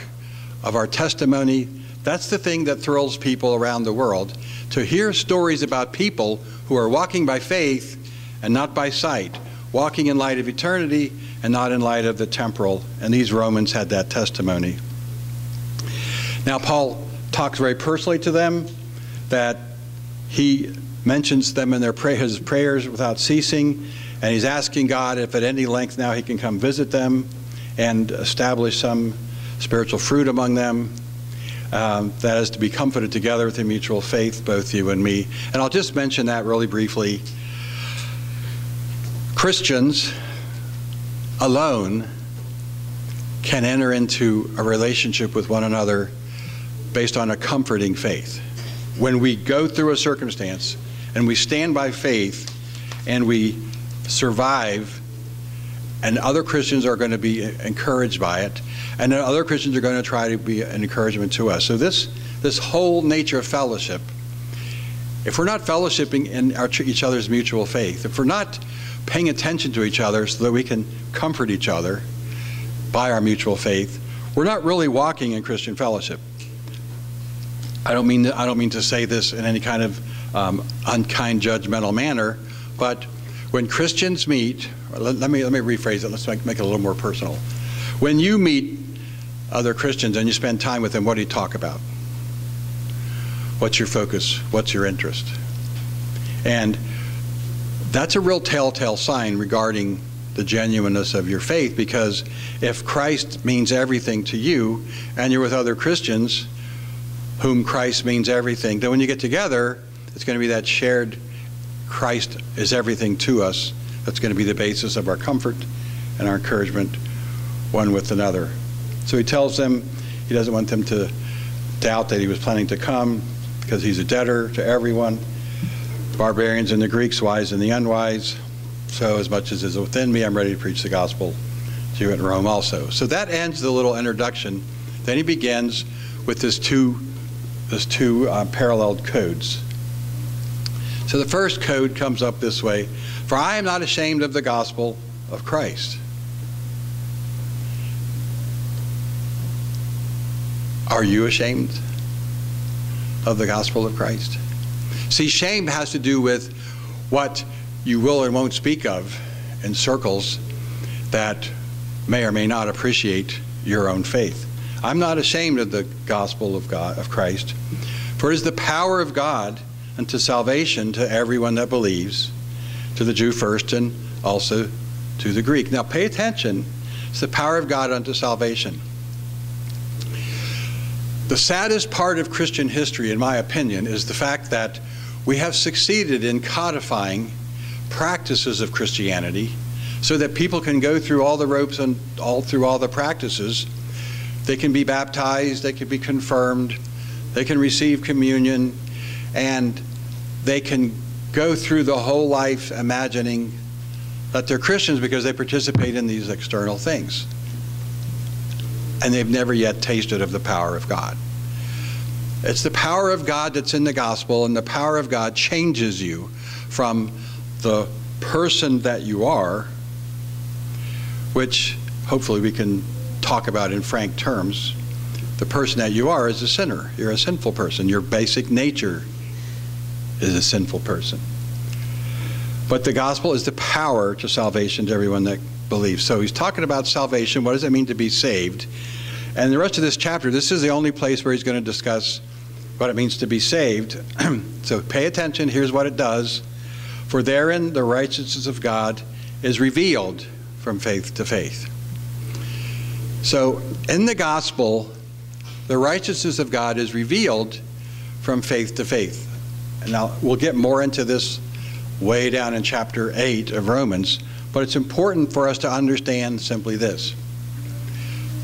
of our testimony. That's the thing that thrills people around the world to hear stories about people who are walking by faith and not by sight, walking in light of eternity and not in light of the temporal. And these Romans had that testimony. Now, Paul talks very personally to them that he mentions them in their pray- his prayers without ceasing, and he's asking God if at any length now he can come visit them and establish some spiritual fruit among them. Um, that is to be comforted together with a mutual faith, both you and me. And I'll just mention that really briefly. Christians alone can enter into a relationship with one another based on a comforting faith. When we go through a circumstance and we stand by faith and we survive, and other Christians are going to be encouraged by it, and then other Christians are going to try to be an encouragement to us. So this this whole nature of fellowship, if we're not fellowshipping in our, each other's mutual faith, if we're not paying attention to each other so that we can comfort each other by our mutual faith, we're not really walking in Christian fellowship. I don't mean I don't mean to say this in any kind of um, unkind, judgmental manner, but when Christians meet, let, let, me let me rephrase it. Let's make, make it a little more personal. When you meet other Christians and you spend time with them, what do you talk about? What's your focus? What's your interest? And that's a real telltale sign regarding the genuineness of your faith because if Christ means everything to you and you're with other Christians whom Christ means everything, then when you get together, it's going to be that shared Christ is everything to us. That's going to be the basis of our comfort and our encouragement one with another. So he tells them he doesn't want them to doubt that he was planning to come because he's a debtor to everyone barbarians and the Greeks, wise and the unwise. So, as much as is within me, I'm ready to preach the gospel to you in Rome also. So that ends the little introduction. Then he begins with this two, this two uh, paralleled codes. So the first code comes up this way For I am not ashamed of the gospel of Christ. Are you ashamed of the gospel of Christ? See, shame has to do with what you will and won't speak of in circles that may or may not appreciate your own faith. I'm not ashamed of the gospel of God of Christ, for it is the power of God unto salvation to everyone that believes, to the Jew first and also to the Greek. Now pay attention. It's the power of God unto salvation. The saddest part of Christian history, in my opinion, is the fact that we have succeeded in codifying practices of Christianity so that people can go through all the ropes and all through all the practices. They can be baptized, they can be confirmed, they can receive communion, and they can go through the whole life imagining that they're Christians because they participate in these external things. And they've never yet tasted of the power of God. It's the power of God that's in the gospel, and the power of God changes you from the person that you are, which hopefully we can talk about in frank terms, the person that you are is a sinner. You're a sinful person. Your basic nature is a sinful person. But the gospel is the power to salvation to everyone that believes. So he's talking about salvation. What does it mean to be saved? And the rest of this chapter, this is the only place where he's going to discuss what it means to be saved. (clears throat) so pay attention. Here's what it does. For therein the righteousness of God is revealed from faith to faith. So in the gospel, the righteousness of God is revealed from faith to faith. Now we'll get more into this way down in chapter 8 of Romans, but it's important for us to understand simply this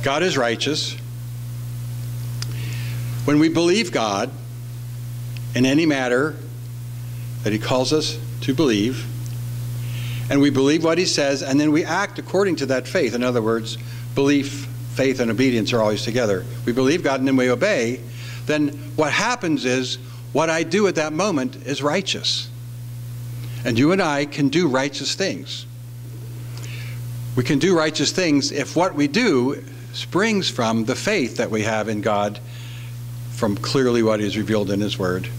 God is righteous. When we believe God in any matter that He calls us to believe, and we believe what He says, and then we act according to that faith. In other words, belief, faith, and obedience are always together. We believe God and then we obey. Then what happens is what I do at that moment is righteous. And you and I can do righteous things. We can do righteous things if what we do springs from the faith that we have in God, from clearly what is revealed in His Word.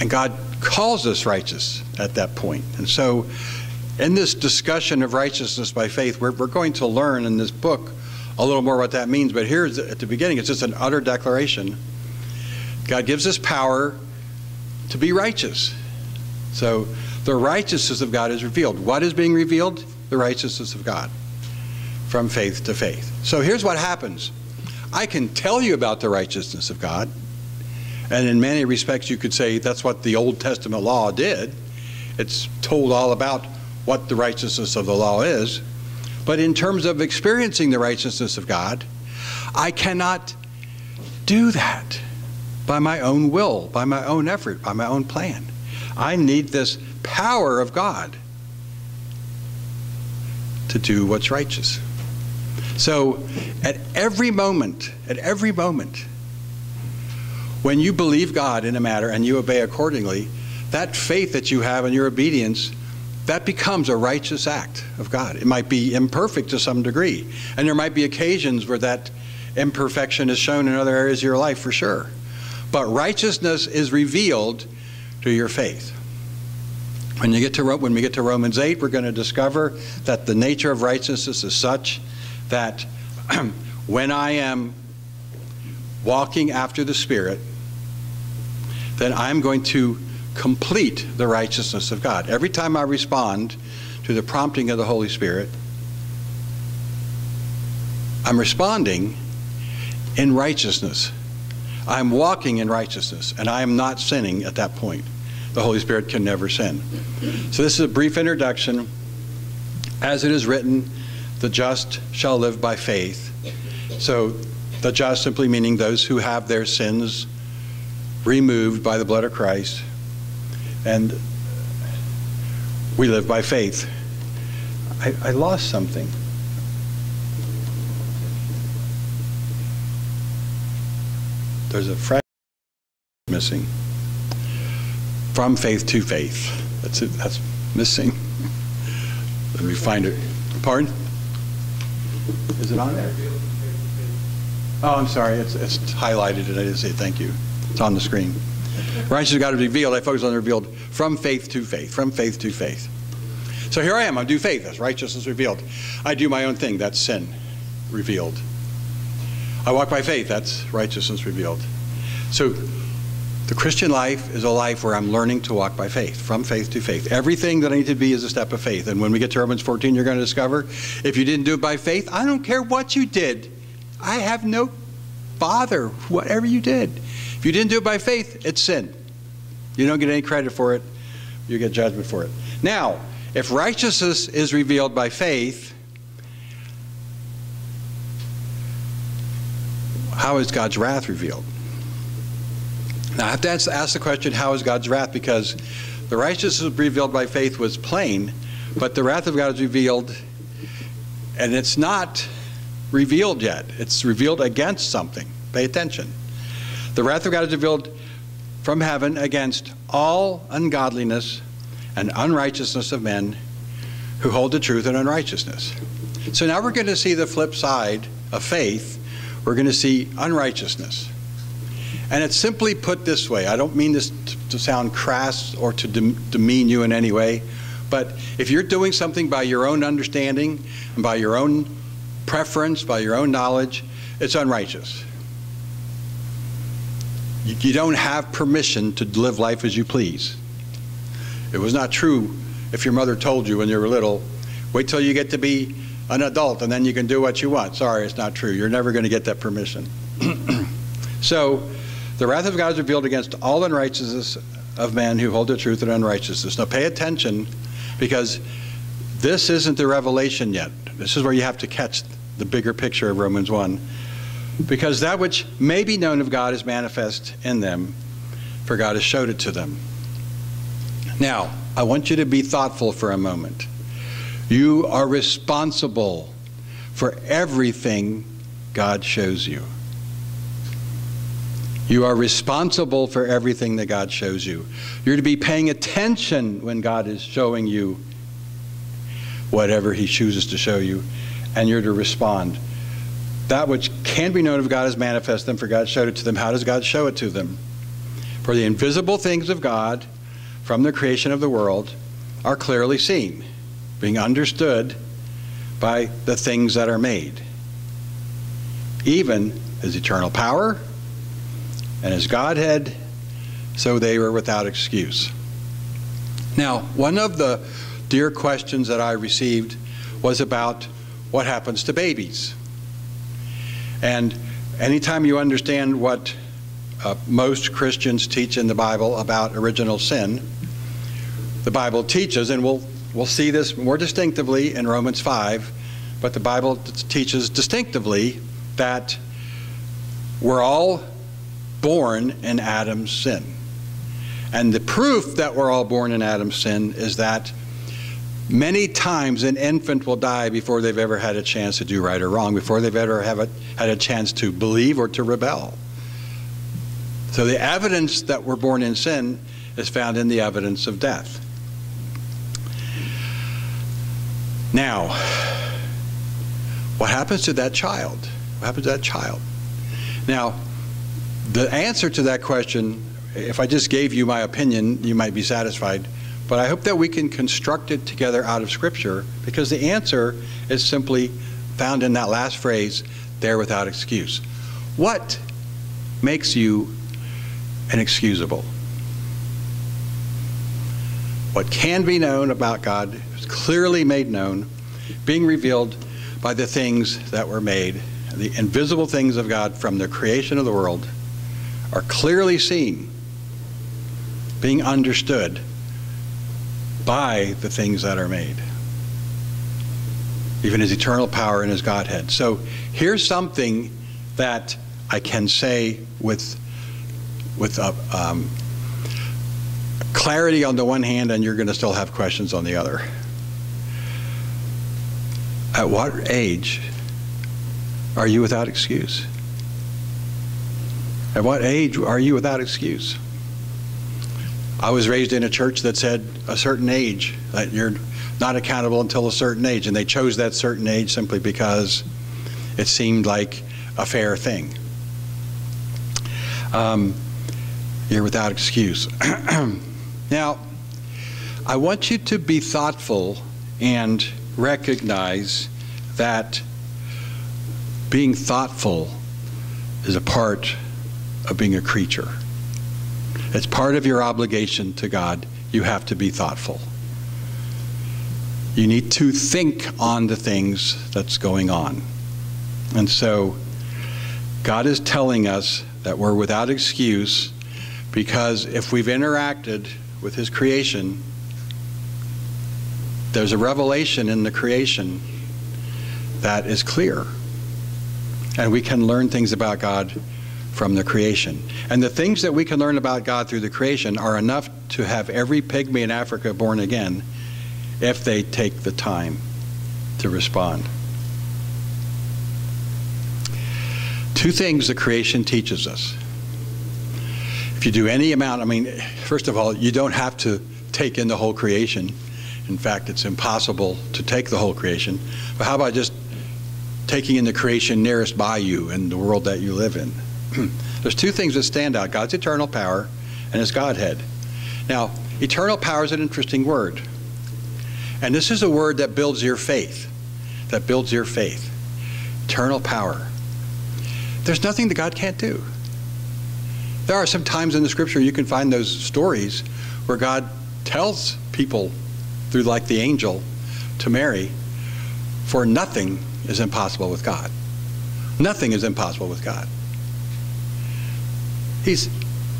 And God calls us righteous at that point. And so, in this discussion of righteousness by faith, we're, we're going to learn in this book a little more what that means. But here's at the beginning, it's just an utter declaration. God gives us power to be righteous. So the righteousness of God is revealed. What is being revealed? The righteousness of God from faith to faith. So here's what happens I can tell you about the righteousness of God, and in many respects, you could say that's what the Old Testament law did. It's told all about what the righteousness of the law is. But in terms of experiencing the righteousness of God, I cannot do that by my own will, by my own effort, by my own plan. I need this power of God to do what's righteous. So at every moment, at every moment, when you believe God in a matter and you obey accordingly, that faith that you have and your obedience, that becomes a righteous act of God. It might be imperfect to some degree, and there might be occasions where that imperfection is shown in other areas of your life for sure. But righteousness is revealed to your faith. When, you get to, when we get to Romans 8, we're going to discover that the nature of righteousness is such that (clears throat) when I am walking after the Spirit, then I'm going to complete the righteousness of God. Every time I respond to the prompting of the Holy Spirit, I'm responding in righteousness. I'm walking in righteousness, and I am not sinning at that point. The Holy Spirit can never sin. So, this is a brief introduction. As it is written, the just shall live by faith. So, the just simply meaning those who have their sins removed by the blood of Christ. And we live by faith. I, I lost something. There's a fragment missing. From faith to faith. That's it. That's missing. Let me find it. Pardon? Is it on there? Oh, I'm sorry. It's, it's highlighted and I didn't say thank you. It's on the screen. Righteousness God is revealed. I focus on the revealed from faith to faith. From faith to faith. So here I am. I do faith. That's righteousness revealed. I do my own thing. That's sin revealed. I walk by faith. That's righteousness revealed. So the Christian life is a life where I'm learning to walk by faith, from faith to faith. Everything that I need to be is a step of faith. And when we get to Romans 14, you're going to discover if you didn't do it by faith, I don't care what you did. I have no bother, whatever you did. If you didn't do it by faith, it's sin. You don't get any credit for it, you get judgment for it. Now, if righteousness is revealed by faith, how is God's wrath revealed? Now, I have to ask the question how is God's wrath? Because the righteousness revealed by faith was plain, but the wrath of God is revealed, and it's not revealed yet. It's revealed against something. Pay attention. The wrath of God is revealed from heaven against all ungodliness and unrighteousness of men who hold the truth in unrighteousness. So now we're going to see the flip side of faith, we're going to see unrighteousness. And it's simply put this way I don't mean this to sound crass or to demean you in any way, but if you're doing something by your own understanding and by your own preference, by your own knowledge, it's unrighteous. You, you don't have permission to live life as you please. It was not true if your mother told you when you were little, wait till you get to be an adult and then you can do what you want. Sorry, it's not true. You're never going to get that permission. (clears throat) so, the wrath of God is revealed against all unrighteousness of men who hold the truth in unrighteousness. Now, pay attention because this isn't the revelation yet. This is where you have to catch the bigger picture of Romans 1. Because that which may be known of God is manifest in them, for God has showed it to them. Now, I want you to be thoughtful for a moment. You are responsible for everything God shows you. You are responsible for everything that God shows you. You're to be paying attention when God is showing you whatever He chooses to show you, and you're to respond. That which can be known of God is manifest them, for God showed it to them. How does God show it to them? For the invisible things of God from the creation of the world are clearly seen, being understood by the things that are made. Even his eternal power and his Godhead, so they were without excuse. Now, one of the dear questions that I received was about what happens to babies. And anytime you understand what uh, most Christians teach in the Bible about original sin, the Bible teaches, and we'll, we'll see this more distinctively in Romans 5, but the Bible teaches distinctively that we're all born in Adam's sin. And the proof that we're all born in Adam's sin is that many times an infant will die before they've ever had a chance to do right or wrong, before they've ever have a, had a chance to believe or to rebel. So the evidence that we're born in sin is found in the evidence of death. Now, what happens to that child? What happens to that child? Now, the answer to that question, if I just gave you my opinion, you might be satisfied. But I hope that we can construct it together out of Scripture because the answer is simply found in that last phrase, there without excuse. What makes you inexcusable? What can be known about God clearly made known, being revealed by the things that were made. The invisible things of God from the creation of the world are clearly seen, being understood by the things that are made. Even his eternal power and his Godhead. So here's something that I can say with, with a, um, clarity on the one hand, and you're going to still have questions on the other. At what age are you without excuse? At what age are you without excuse? I was raised in a church that said a certain age, that you're not accountable until a certain age, and they chose that certain age simply because it seemed like a fair thing. Um, you're without excuse. (clears throat) now, I want you to be thoughtful and recognize that being thoughtful is a part of being a creature. It's part of your obligation to God. You have to be thoughtful. You need to think on the things that's going on. And so, God is telling us that we're without excuse because if we've interacted with His creation there's a revelation in the creation that is clear. And we can learn things about God from the creation. And the things that we can learn about God through the creation are enough to have every pygmy in Africa born again if they take the time to respond. Two things the creation teaches us. If you do any amount, I mean, first of all, you don't have to take in the whole creation in fact, it's impossible to take the whole creation. But how about just taking in the creation nearest by you and the world that you live in. (clears throat) There's two things that stand out God's eternal power and his Godhead. Now, eternal power is an interesting word. And this is a word that builds your faith. That builds your faith. Eternal power. There's nothing that God can't do. There are some times in the scripture you can find those stories where God tells people through like the angel to Mary, for nothing is impossible with God. Nothing is impossible with God. He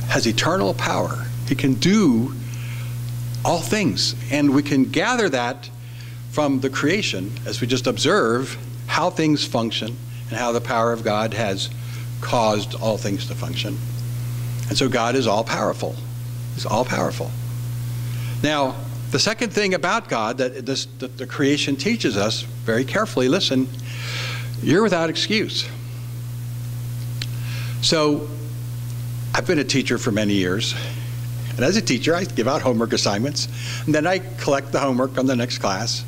has eternal power. He can do all things. And we can gather that from the creation as we just observe how things function and how the power of God has caused all things to function. And so God is all powerful. He's all powerful. Now, the second thing about God that, this, that the creation teaches us very carefully listen, you're without excuse. So, I've been a teacher for many years. And as a teacher, I give out homework assignments. And then I collect the homework on the next class.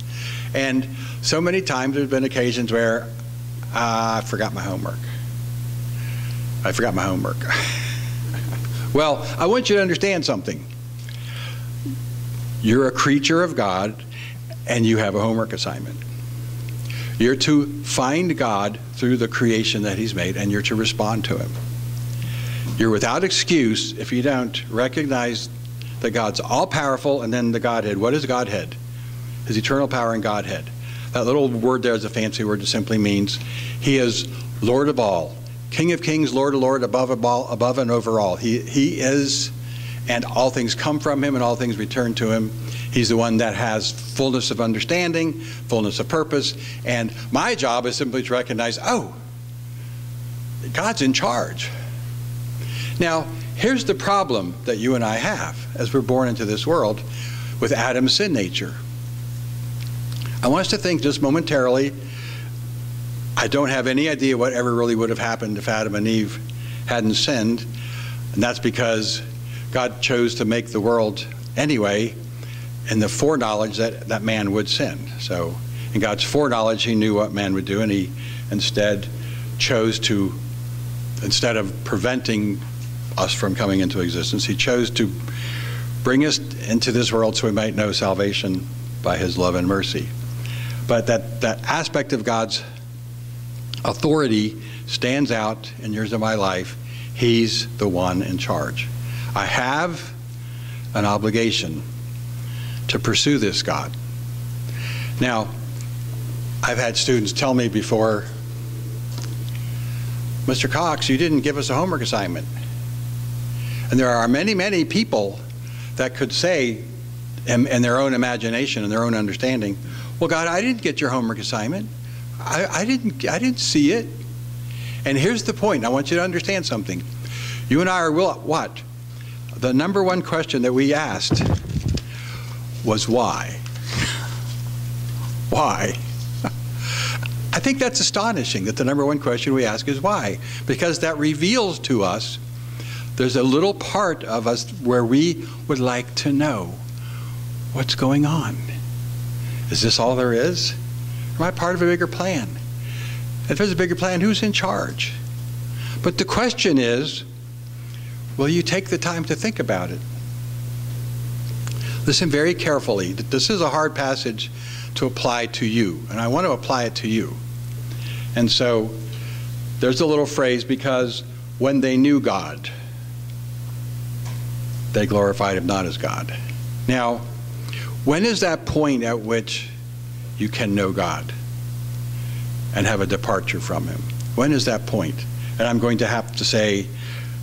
And so many times there's been occasions where uh, I forgot my homework. I forgot my homework. (laughs) well, I want you to understand something. You're a creature of God and you have a homework assignment. You're to find God through the creation that He's made and you're to respond to Him. You're without excuse if you don't recognize that God's all powerful and then the Godhead. What is Godhead? His eternal power and Godhead. That little word there is a fancy word. It simply means He is Lord of all, King of kings, Lord of lords, above, above and over all. He, he is and all things come from him and all things return to him. He's the one that has fullness of understanding, fullness of purpose, and my job is simply to recognize, oh, God's in charge. Now, here's the problem that you and I have as we're born into this world with Adam's sin nature. I want us to think just momentarily. I don't have any idea what ever really would have happened if Adam and Eve hadn't sinned, and that's because God chose to make the world anyway in the foreknowledge that that man would sin. So, in God's foreknowledge, He knew what man would do, and He instead chose to, instead of preventing us from coming into existence, He chose to bring us into this world so we might know salvation by His love and mercy. But that, that aspect of God's authority stands out in years of my life. He's the one in charge. I have an obligation to pursue this God. Now, I've had students tell me before, Mr. Cox, you didn't give us a homework assignment. And there are many, many people that could say, in, in their own imagination and their own understanding, well, God, I didn't get your homework assignment. I, I, didn't, I didn't see it. And here's the point. I want you to understand something. You and I are will, what? The number one question that we asked was why? why? I think that's astonishing that the number one question we ask is why, because that reveals to us there's a little part of us where we would like to know what's going on. Is this all there is? Am I part of a bigger plan? If there's a bigger plan, who's in charge? But the question is, Will you take the time to think about it? Listen very carefully. This is a hard passage to apply to you, and I want to apply it to you. And so there's a little phrase because when they knew God, they glorified him not as God. Now, when is that point at which you can know God and have a departure from him? When is that point? And I'm going to have to say,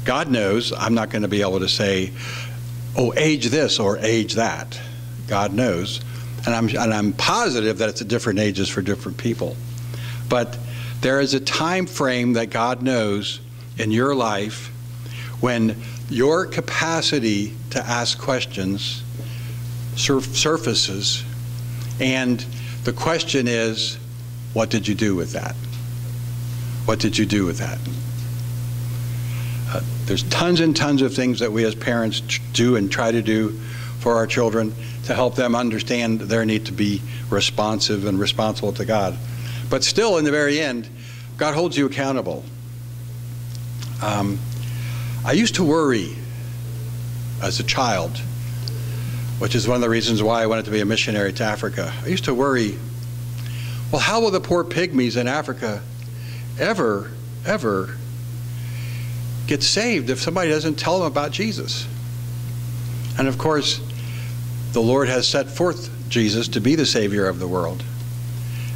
God knows I'm not going to be able to say, oh, age this or age that. God knows. And I'm, and I'm positive that it's at different ages for different people. But there is a time frame that God knows in your life when your capacity to ask questions surfaces. And the question is, what did you do with that? What did you do with that? Uh, there's tons and tons of things that we as parents do and try to do for our children to help them understand their need to be responsive and responsible to God. But still, in the very end, God holds you accountable. Um, I used to worry as a child, which is one of the reasons why I wanted to be a missionary to Africa. I used to worry, well, how will the poor pygmies in Africa ever, ever get saved if somebody doesn't tell them about Jesus? And of course, the Lord has set forth Jesus to be the Savior of the world.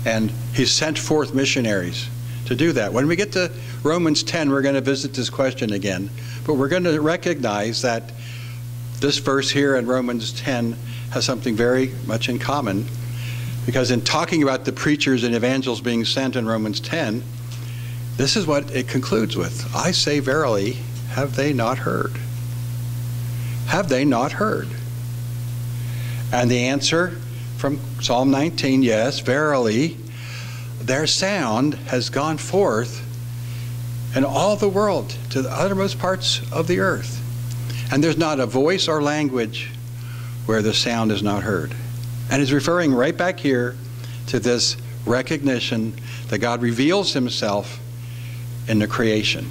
And He's sent forth missionaries to do that. When we get to Romans 10, we're going to visit this question again. But we're going to recognize that this verse here in Romans 10 has something very much in common. Because in talking about the preachers and evangelists being sent in Romans 10, this is what it concludes with I say verily, have they not heard? Have they not heard? And the answer from Psalm 19 yes, verily, their sound has gone forth in all the world to the uttermost parts of the earth. And there's not a voice or language where the sound is not heard. And he's referring right back here to this recognition that God reveals himself in the creation.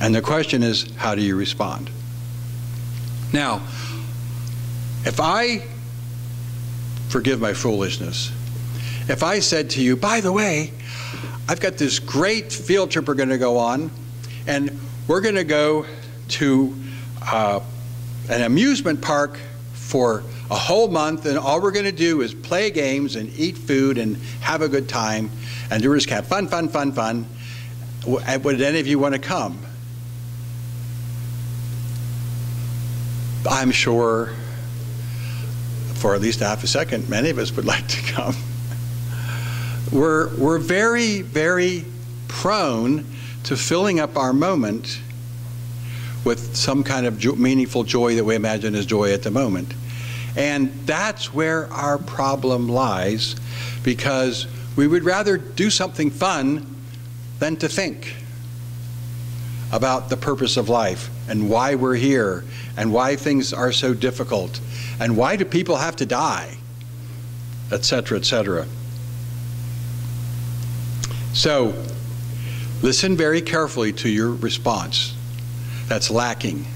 And the question is, how do you respond? Now, if I forgive my foolishness, if I said to you, by the way, I've got this great field trip we're going to go on, and we're going to go to uh, an amusement park for a whole month, and all we're going to do is play games and eat food and have a good time, and do just have fun, fun, fun, fun. Would any of you want to come? I'm sure for at least half a second, many of us would (laughs) like to come. we're, we're very, very prone to filling up our moment with some kind of jo- meaningful joy that we imagine is joy at the moment. And that's where our problem lies because we would rather do something fun than to think about the purpose of life and why we're here and why things are so difficult and why do people have to die, etc., etc. So, listen very carefully to your response. That's lacking.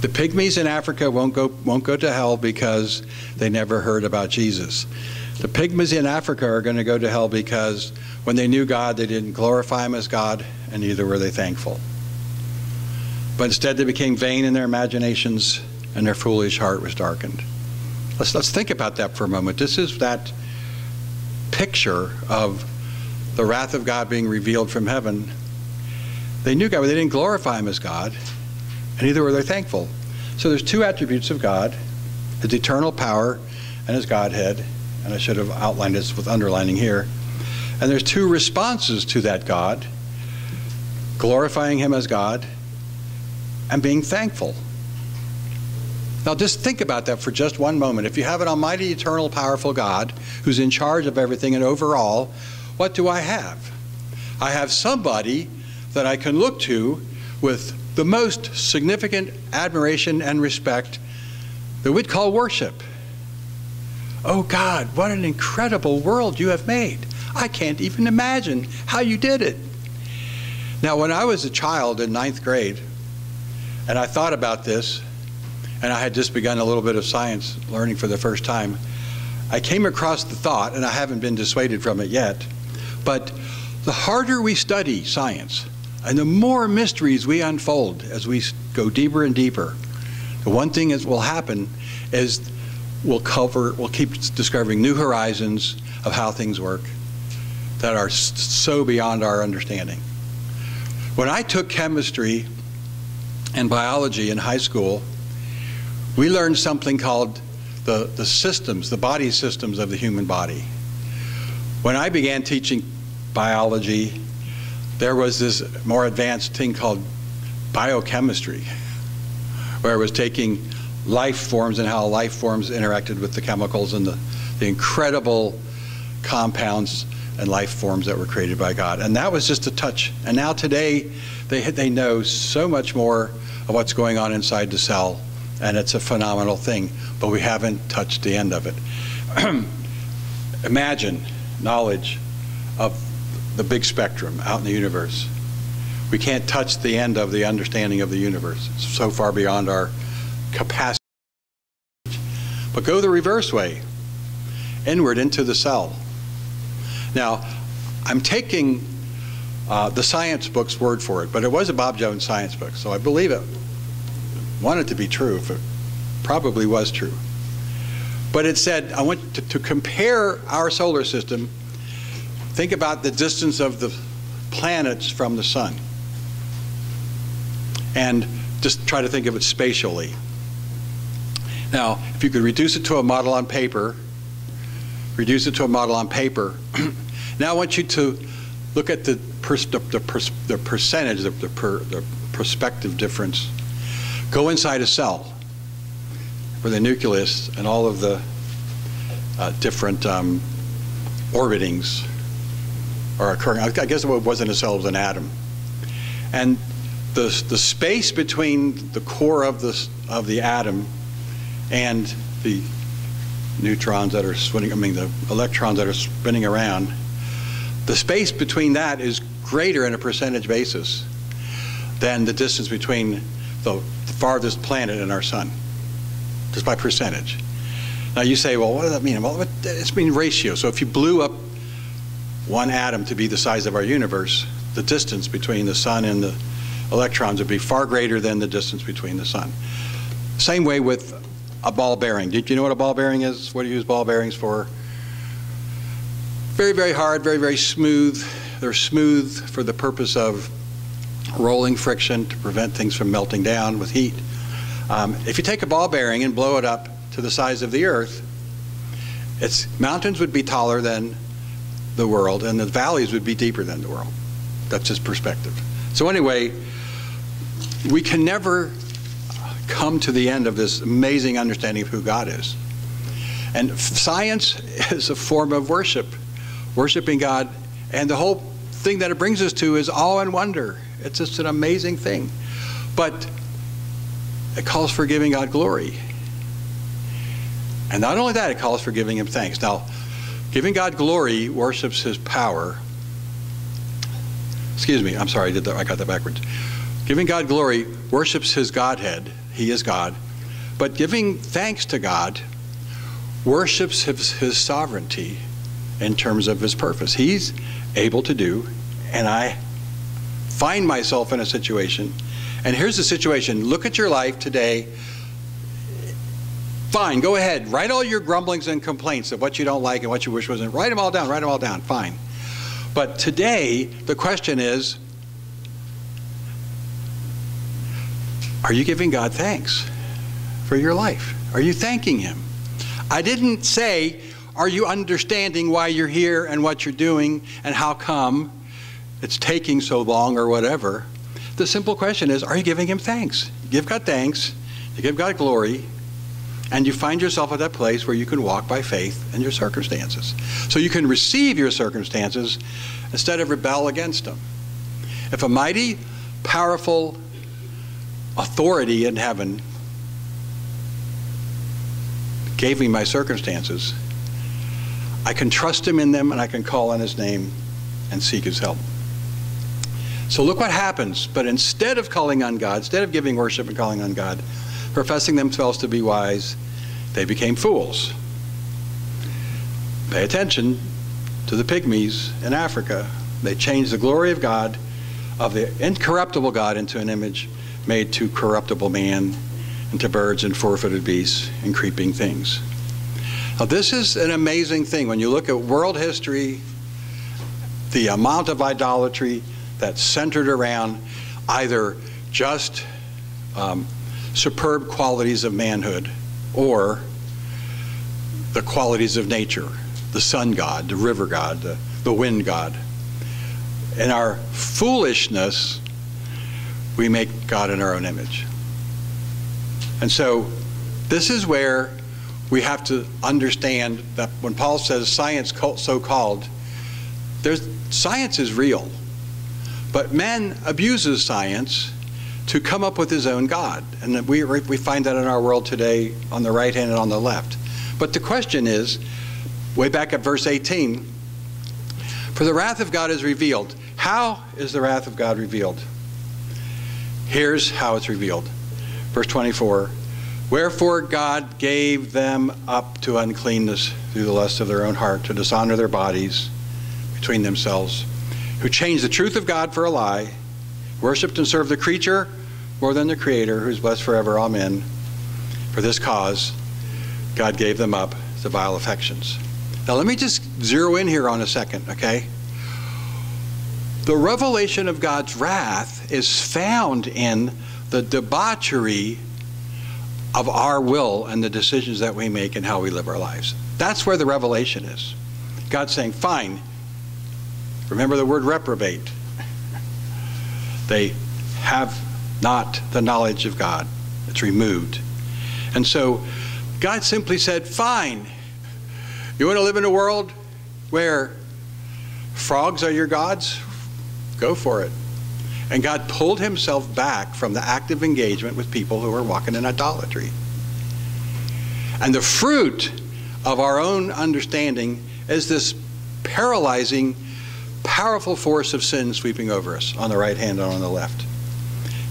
The pygmies in Africa won't go, won't go to hell because they never heard about Jesus. The pygmies in Africa are going to go to hell because when they knew God, they didn't glorify Him as God, and neither were they thankful. But instead, they became vain in their imaginations, and their foolish heart was darkened. Let's, let's think about that for a moment. This is that picture of the wrath of God being revealed from heaven. They knew God, but they didn't glorify Him as God, and neither were they thankful. So there's two attributes of God His eternal power and His Godhead. And I should have outlined this with underlining here. And there's two responses to that God glorifying Him as God and being thankful. Now, just think about that for just one moment. If you have an almighty, eternal, powerful God who's in charge of everything and overall, what do I have? I have somebody that I can look to with the most significant admiration and respect that we'd call worship. Oh God, what an incredible world you have made. I can't even imagine how you did it. Now, when I was a child in ninth grade, and I thought about this, and I had just begun a little bit of science learning for the first time, I came across the thought, and I haven't been dissuaded from it yet, but the harder we study science, and the more mysteries we unfold as we go deeper and deeper, the one thing that will happen is we'll cover, we'll keep discovering new horizons of how things work that are so beyond our understanding. When I took chemistry and biology in high school, we learned something called the, the systems, the body systems of the human body. When I began teaching biology, there was this more advanced thing called biochemistry, where it was taking life forms and how life forms interacted with the chemicals and the, the incredible compounds and life forms that were created by God. And that was just a touch. And now today, they, they know so much more of what's going on inside the cell, and it's a phenomenal thing, but we haven't touched the end of it. (clears throat) Imagine knowledge of the big spectrum out in the universe. We can't touch the end of the understanding of the universe. It's so far beyond our capacity. But go the reverse way, inward into the cell. Now, I'm taking uh, the science book's word for it, but it was a Bob Jones science book, so I believe it. Want it to be true, if it probably was true. But it said, I want to, to compare our solar system, think about the distance of the planets from the sun. And just try to think of it spatially. Now, if you could reduce it to a model on paper, reduce it to a model on paper, (clears throat) now I want you to look at the, pers the, the, pers the, percentage, the, the, per the perspective difference. Go inside a cell where the nucleus and all of the uh, different um, orbitings are occurring. I guess it wasn't a cell, it was an atom. And the, the space between the core of the, of the atom and the neutrons that are spinning, I mean the electrons that are spinning around, the space between that is greater in a percentage basis than the distance between the, the farthest planet and our sun just by percentage. Now you say, well, what does that mean? Well, it's mean ratio. So if you blew up one atom to be the size of our universe, the distance between the sun and the electrons would be far greater than the distance between the sun. Same way with a ball bearing. Did you know what a ball bearing is? What do you use ball bearings for? Very, very hard, very, very smooth. They're smooth for the purpose of rolling friction to prevent things from melting down with heat. Um, if you take a ball bearing and blow it up to the size of the Earth, its mountains would be taller than the world, and the valleys would be deeper than the world. That's just perspective. So anyway, we can never come to the end of this amazing understanding of who God is. And science is a form of worship, worshiping God, and the whole thing that it brings us to is awe and wonder. It's just an amazing thing. But it calls for giving God glory. And not only that, it calls for giving Him thanks. Now, giving God glory worships His power. Excuse me, I'm sorry, I, did that, I got that backwards. Giving God glory worships His Godhead. He is God. But giving thanks to God worships his, his sovereignty in terms of His purpose. He's able to do, and I find myself in a situation and here's the situation look at your life today. Fine, go ahead. Write all your grumblings and complaints of what you don't like and what you wish wasn't. Write them all down, write them all down. Fine. But today, the question is Are you giving God thanks for your life? Are you thanking Him? I didn't say, Are you understanding why you're here and what you're doing and how come it's taking so long or whatever? The simple question is, are you giving him thanks? give God thanks, give God glory, and you find yourself at that place where you can walk by faith in your circumstances. So you can receive your circumstances instead of rebel against them. If a mighty, powerful authority in heaven gave me my circumstances, I can trust him in them and I can call on his name and seek his help. So look what happens. But instead of calling on God, instead of giving worship and calling on God, professing themselves to be wise, they became fools. Pay attention to the pygmies in Africa. They changed the glory of God, of the incorruptible God, into an image made to corruptible man, and to birds and four-footed beasts and creeping things. Now, this is an amazing thing. When you look at world history, the amount of idolatry, that's centered around either just um, superb qualities of manhood or the qualities of nature the sun god, the river god, the, the wind god. In our foolishness, we make God in our own image. And so, this is where we have to understand that when Paul says science so called, there's, science is real. But man abuses science to come up with his own God. And we, we find that in our world today on the right hand and on the left. But the question is way back at verse 18 For the wrath of God is revealed. How is the wrath of God revealed? Here's how it's revealed. Verse 24 Wherefore God gave them up to uncleanness through the lust of their own heart, to dishonor their bodies between themselves, who changed the truth of God for a lie, worshipped and served the creature more than the Creator, who is blessed forever. Amen. For this cause, God gave them up to vile affections. Now, let me just zero in here on a second, okay? The revelation of God's wrath is found in the debauchery of our will and the decisions that we make and how we live our lives. That's where the revelation is. God's saying, fine. Remember the word reprobate. (laughs) they have not the knowledge of God. It's removed. And so God simply said, fine. You want to live in a world where frogs are your gods? Go for it. And God pulled himself back from the active engagement with people who were walking in idolatry. And the fruit of our own understanding is this paralyzing, powerful force of sin sweeping over us on the right hand and on the left.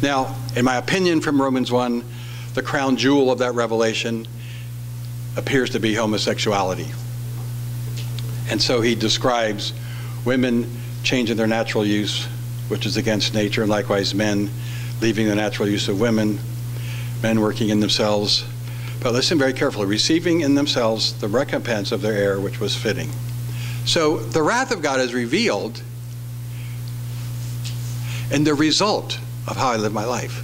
Now, in my opinion from Romans 1, the crown jewel of that revelation appears to be homosexuality. And so he describes women changing their natural use, which is against nature, and likewise men leaving the natural use of women, men working in themselves. But listen very carefully receiving in themselves the recompense of their error, which was fitting. So the wrath of God is revealed and the result of how I live my life.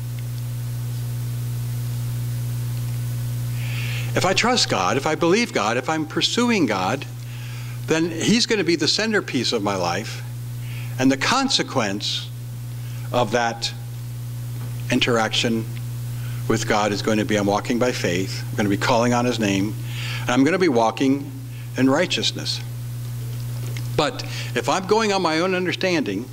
If I trust God, if I believe God, if I'm pursuing God, then He's going to be the centerpiece of my life. And the consequence of that interaction with God is going to be I'm walking by faith, I'm going to be calling on His name, and I'm going to be walking in righteousness. But if I'm going on my own understanding,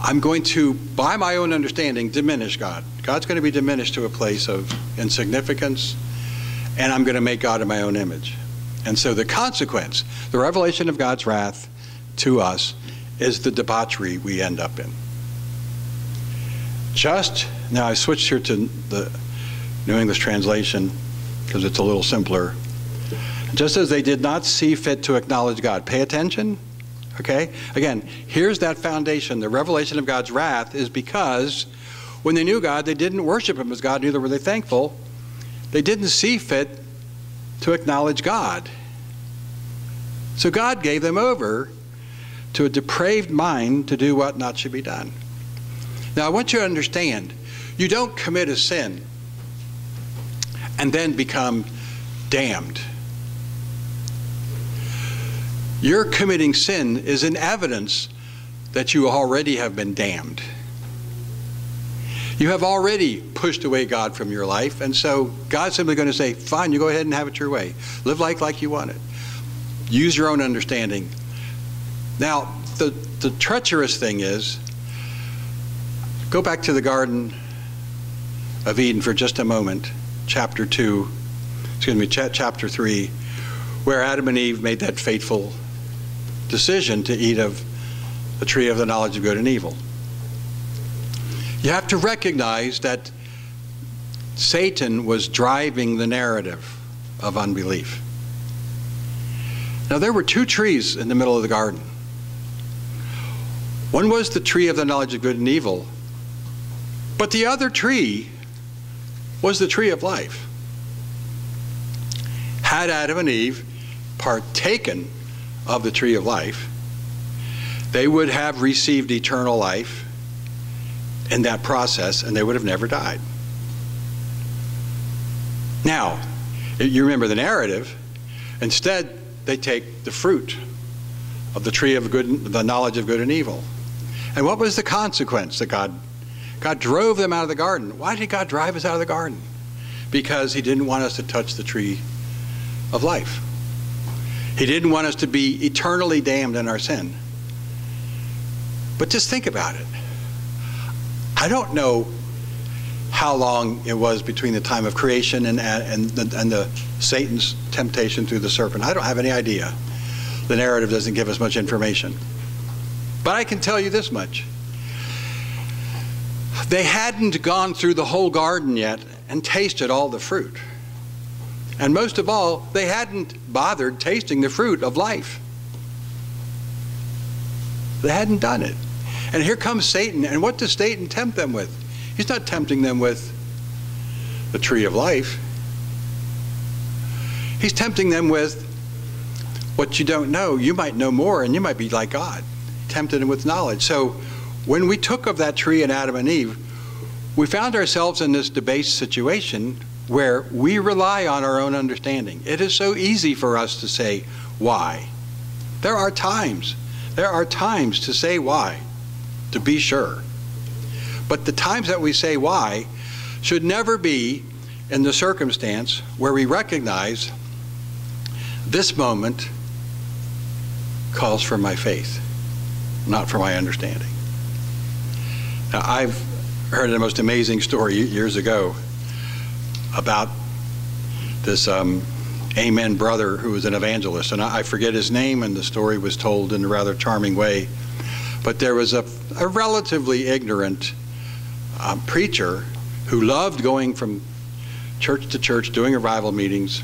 I'm going to, by my own understanding, diminish God. God's going to be diminished to a place of insignificance, and I'm going to make God in my own image. And so the consequence, the revelation of God's wrath to us, is the debauchery we end up in. Just, now I switched here to the New English translation because it's a little simpler. Just as they did not see fit to acknowledge God. Pay attention. Okay? Again, here's that foundation. The revelation of God's wrath is because when they knew God, they didn't worship Him as God, neither were they thankful. They didn't see fit to acknowledge God. So God gave them over to a depraved mind to do what not should be done. Now, I want you to understand you don't commit a sin and then become damned. Your committing sin is an evidence that you already have been damned. You have already pushed away God from your life, and so God's simply going to say, Fine, you go ahead and have it your way. Live life like you want it. Use your own understanding. Now, the, the treacherous thing is go back to the Garden of Eden for just a moment, chapter 2, excuse me, chapter 3, where Adam and Eve made that fateful decision to eat of the tree of the knowledge of good and evil. You have to recognize that Satan was driving the narrative of unbelief. Now, there were two trees in the middle of the garden. One was the tree of the knowledge of good and evil, but the other tree was the tree of life. Had Adam and Eve partaken of the tree of life, they would have received eternal life in that process and they would have never died. Now, you remember the narrative. Instead, they take the fruit of the tree of good, the knowledge of good and evil. And what was the consequence that God, God drove them out of the garden? Why did God drive us out of the garden? Because He didn't want us to touch the tree of life. He didn't want us to be eternally damned in our sin. But just think about it. I don't know how long it was between the time of creation and, and, the, and the Satan's temptation through the serpent. I don't have any idea. the narrative doesn't give us much information. But I can tell you this much. They hadn't gone through the whole garden yet and tasted all the fruit. And most of all, they hadn't bothered tasting the fruit of life. They hadn't done it. And here comes Satan. And what does Satan tempt them with? He's not tempting them with the tree of life. He's tempting them with what you don't know. You might know more and you might be like God, tempted them with knowledge. So when we took of that tree in Adam and Eve, we found ourselves in this debased situation where we rely on our own understanding. It is so easy for us to say, why? There are times, there are times to say why, to be sure. But the times that we say why should never be in the circumstance where we recognize this moment calls for my faith, not for my understanding. Now, I've heard the most amazing story years ago about this um, Amen brother who was an evangelist, and I forget his name, and the story was told in a rather charming way. But there was a, a relatively ignorant um, preacher who loved going from church to church, doing revival meetings,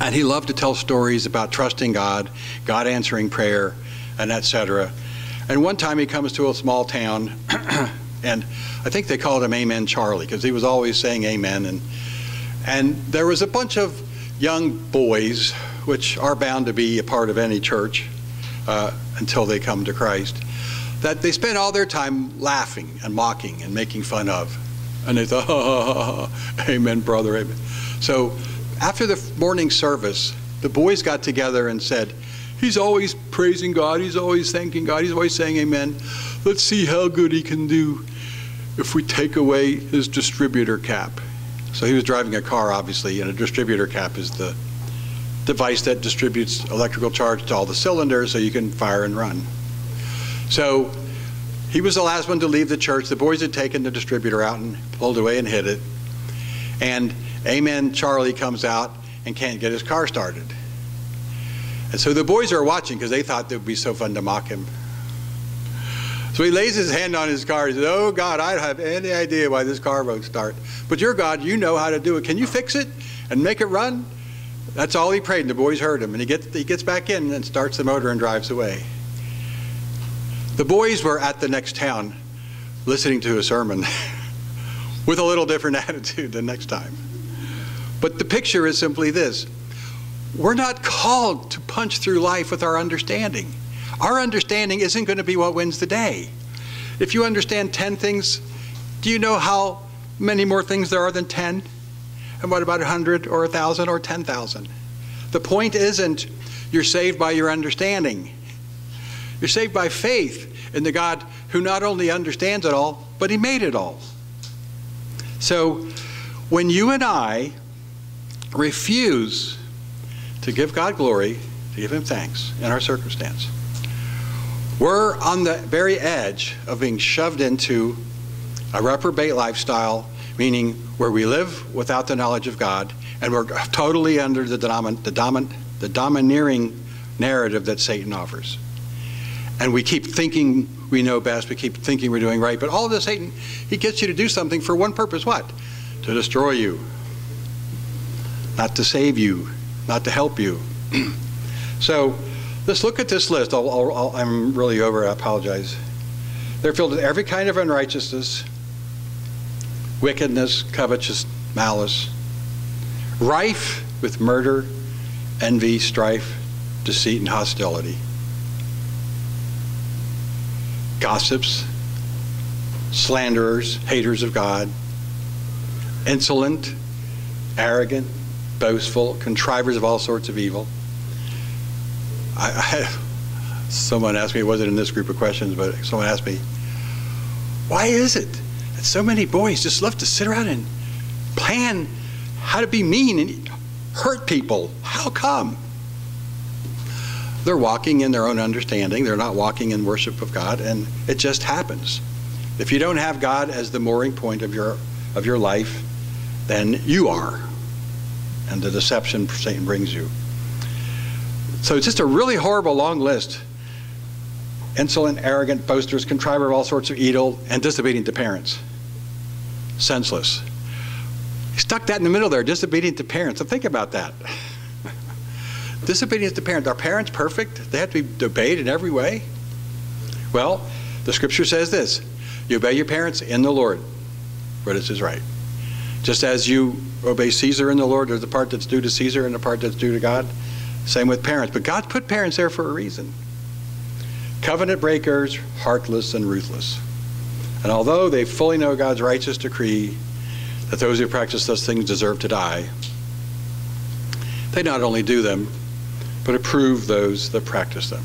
and he loved to tell stories about trusting God, God answering prayer, and etc. And one time he comes to a small town, (clears throat) and I think they called him Amen Charlie because he was always saying Amen. And and there was a bunch of young boys, which are bound to be a part of any church uh, until they come to Christ, that they spent all their time laughing and mocking and making fun of. And they thought, oh, (laughs) Amen, brother, Amen. So after the morning service, the boys got together and said, He's always praising God, he's always thanking God, he's always saying amen. Let's see how good he can do if we take away his distributor cap. So he was driving a car, obviously, and a distributor cap is the device that distributes electrical charge to all the cylinders so you can fire and run. So he was the last one to leave the church. The boys had taken the distributor out and pulled away and hid it. And Amen Charlie comes out and can't get his car started. And so the boys are watching because they thought it would be so fun to mock him. So he lays his hand on his car. He says, Oh, God, I don't have any idea why this car won't start. But you're God, you know how to do it. Can you fix it and make it run? That's all he prayed, and the boys heard him. And he gets, he gets back in and starts the motor and drives away. The boys were at the next town listening to a sermon (laughs) with a little different (laughs) attitude the next time. But the picture is simply this we're not called to punch through life with our understanding. Our understanding isn't going to be what wins the day. If you understand 10 things, do you know how many more things there are than 10? And what about 100 or 1,000 or 10,000? The point isn't you're saved by your understanding. You're saved by faith in the God who not only understands it all, but He made it all. So when you and I refuse to give God glory, to give Him thanks in our circumstance, we're on the very edge of being shoved into a reprobate lifestyle, meaning where we live without the knowledge of God, and we're totally under the, domin- the, domin- the domineering narrative that Satan offers. And we keep thinking we know best, we keep thinking we're doing right, but all of this, Satan, he gets you to do something for one purpose what? To destroy you, not to save you, not to help you. (clears throat) so, Let's look at this list. i am really over, I apologize. They're filled with every kind of unrighteousness, wickedness, covetous, malice, rife with murder, envy, strife, deceit, and hostility. Gossips, slanderers, haters of God, insolent, arrogant, boastful, contrivers of all sorts of evil I, I, someone asked me, it wasn't in this group of questions, but someone asked me, why is it that so many boys just love to sit around and plan how to be mean and hurt people? How come? They're walking in their own understanding. They're not walking in worship of God, and it just happens. If you don't have God as the mooring point of your of your life, then you are, and the deception Satan brings you So it's just a really horrible long list. Insolent, arrogant, boasters, contriver of all sorts of evil, and disobedient to parents. Senseless. He stuck that in the middle there, disobedient to parents. So think about that. (laughs) disobedience to parents. Are parents perfect? They have to be obeyed in every way? Well, the scripture says this you obey your parents in the Lord, for this is right. Just as you obey Caesar in the Lord, there's the part that's due to Caesar and the part that's due to God. Same with parents. But God put parents there for a reason. Covenant breakers, heartless, and ruthless. And although they fully know God's righteous decree that those who practice those things deserve to die, they not only do them, but approve those that practice them.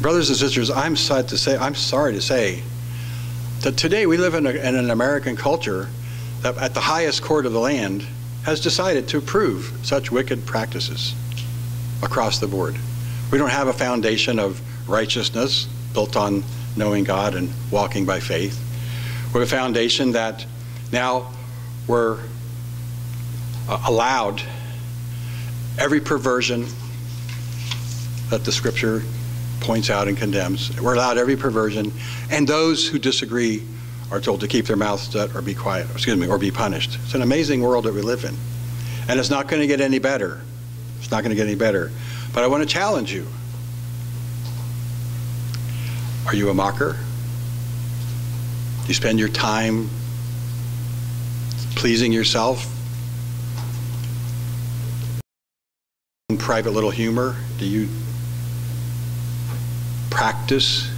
Brothers and sisters, I'm sad to say, I'm sorry to say that today we live in, a, in an American culture that at the highest court of the land has decided to approve such wicked practices across the board. We don't have a foundation of righteousness built on knowing God and walking by faith. We have a foundation that now we're uh, allowed every perversion that the scripture points out and condemns. We're allowed every perversion, and those who disagree are told to keep their mouths shut or be quiet, excuse me, or be punished. It's an amazing world that we live in. And it's not going to get any better. It's not going to get any better. But I want to challenge you. Are you a mocker? Do you spend your time pleasing yourself? Private little humor? Do you practice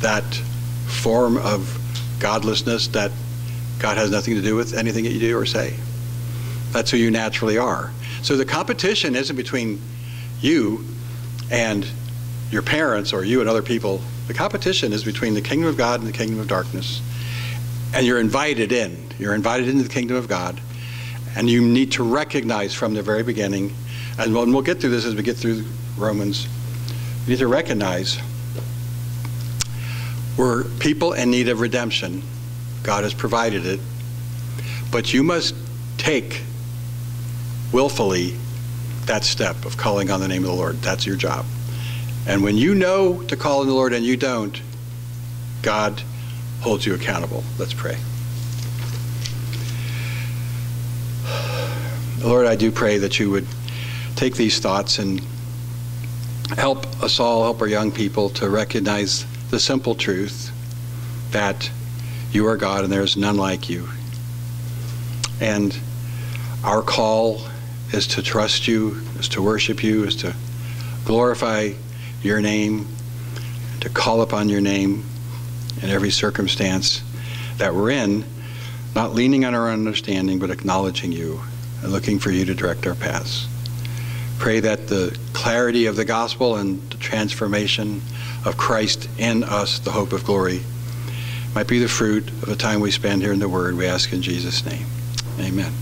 that form of godlessness that God has nothing to do with anything that you do or say. That's who you naturally are. So the competition isn't between you and your parents or you and other people. The competition is between the kingdom of God and the kingdom of darkness. And you're invited in. You're invited into the kingdom of God. And you need to recognize from the very beginning, and we'll get through this as we get through Romans you need to recognize we're people in need of redemption. God has provided it. But you must take willfully that step of calling on the name of the Lord. That's your job. And when you know to call on the Lord and you don't, God holds you accountable. Let's pray. Lord, I do pray that you would take these thoughts and help us all, help our young people to recognize the simple truth that you are God and there is none like you. And our call is to trust you, is to worship you, is to glorify your name, to call upon your name in every circumstance that we're in, not leaning on our understanding, but acknowledging you and looking for you to direct our paths. Pray that the clarity of the gospel and the transformation of Christ in us, the hope of glory, might be the fruit of the time we spend here in the Word. We ask in Jesus' name. Amen.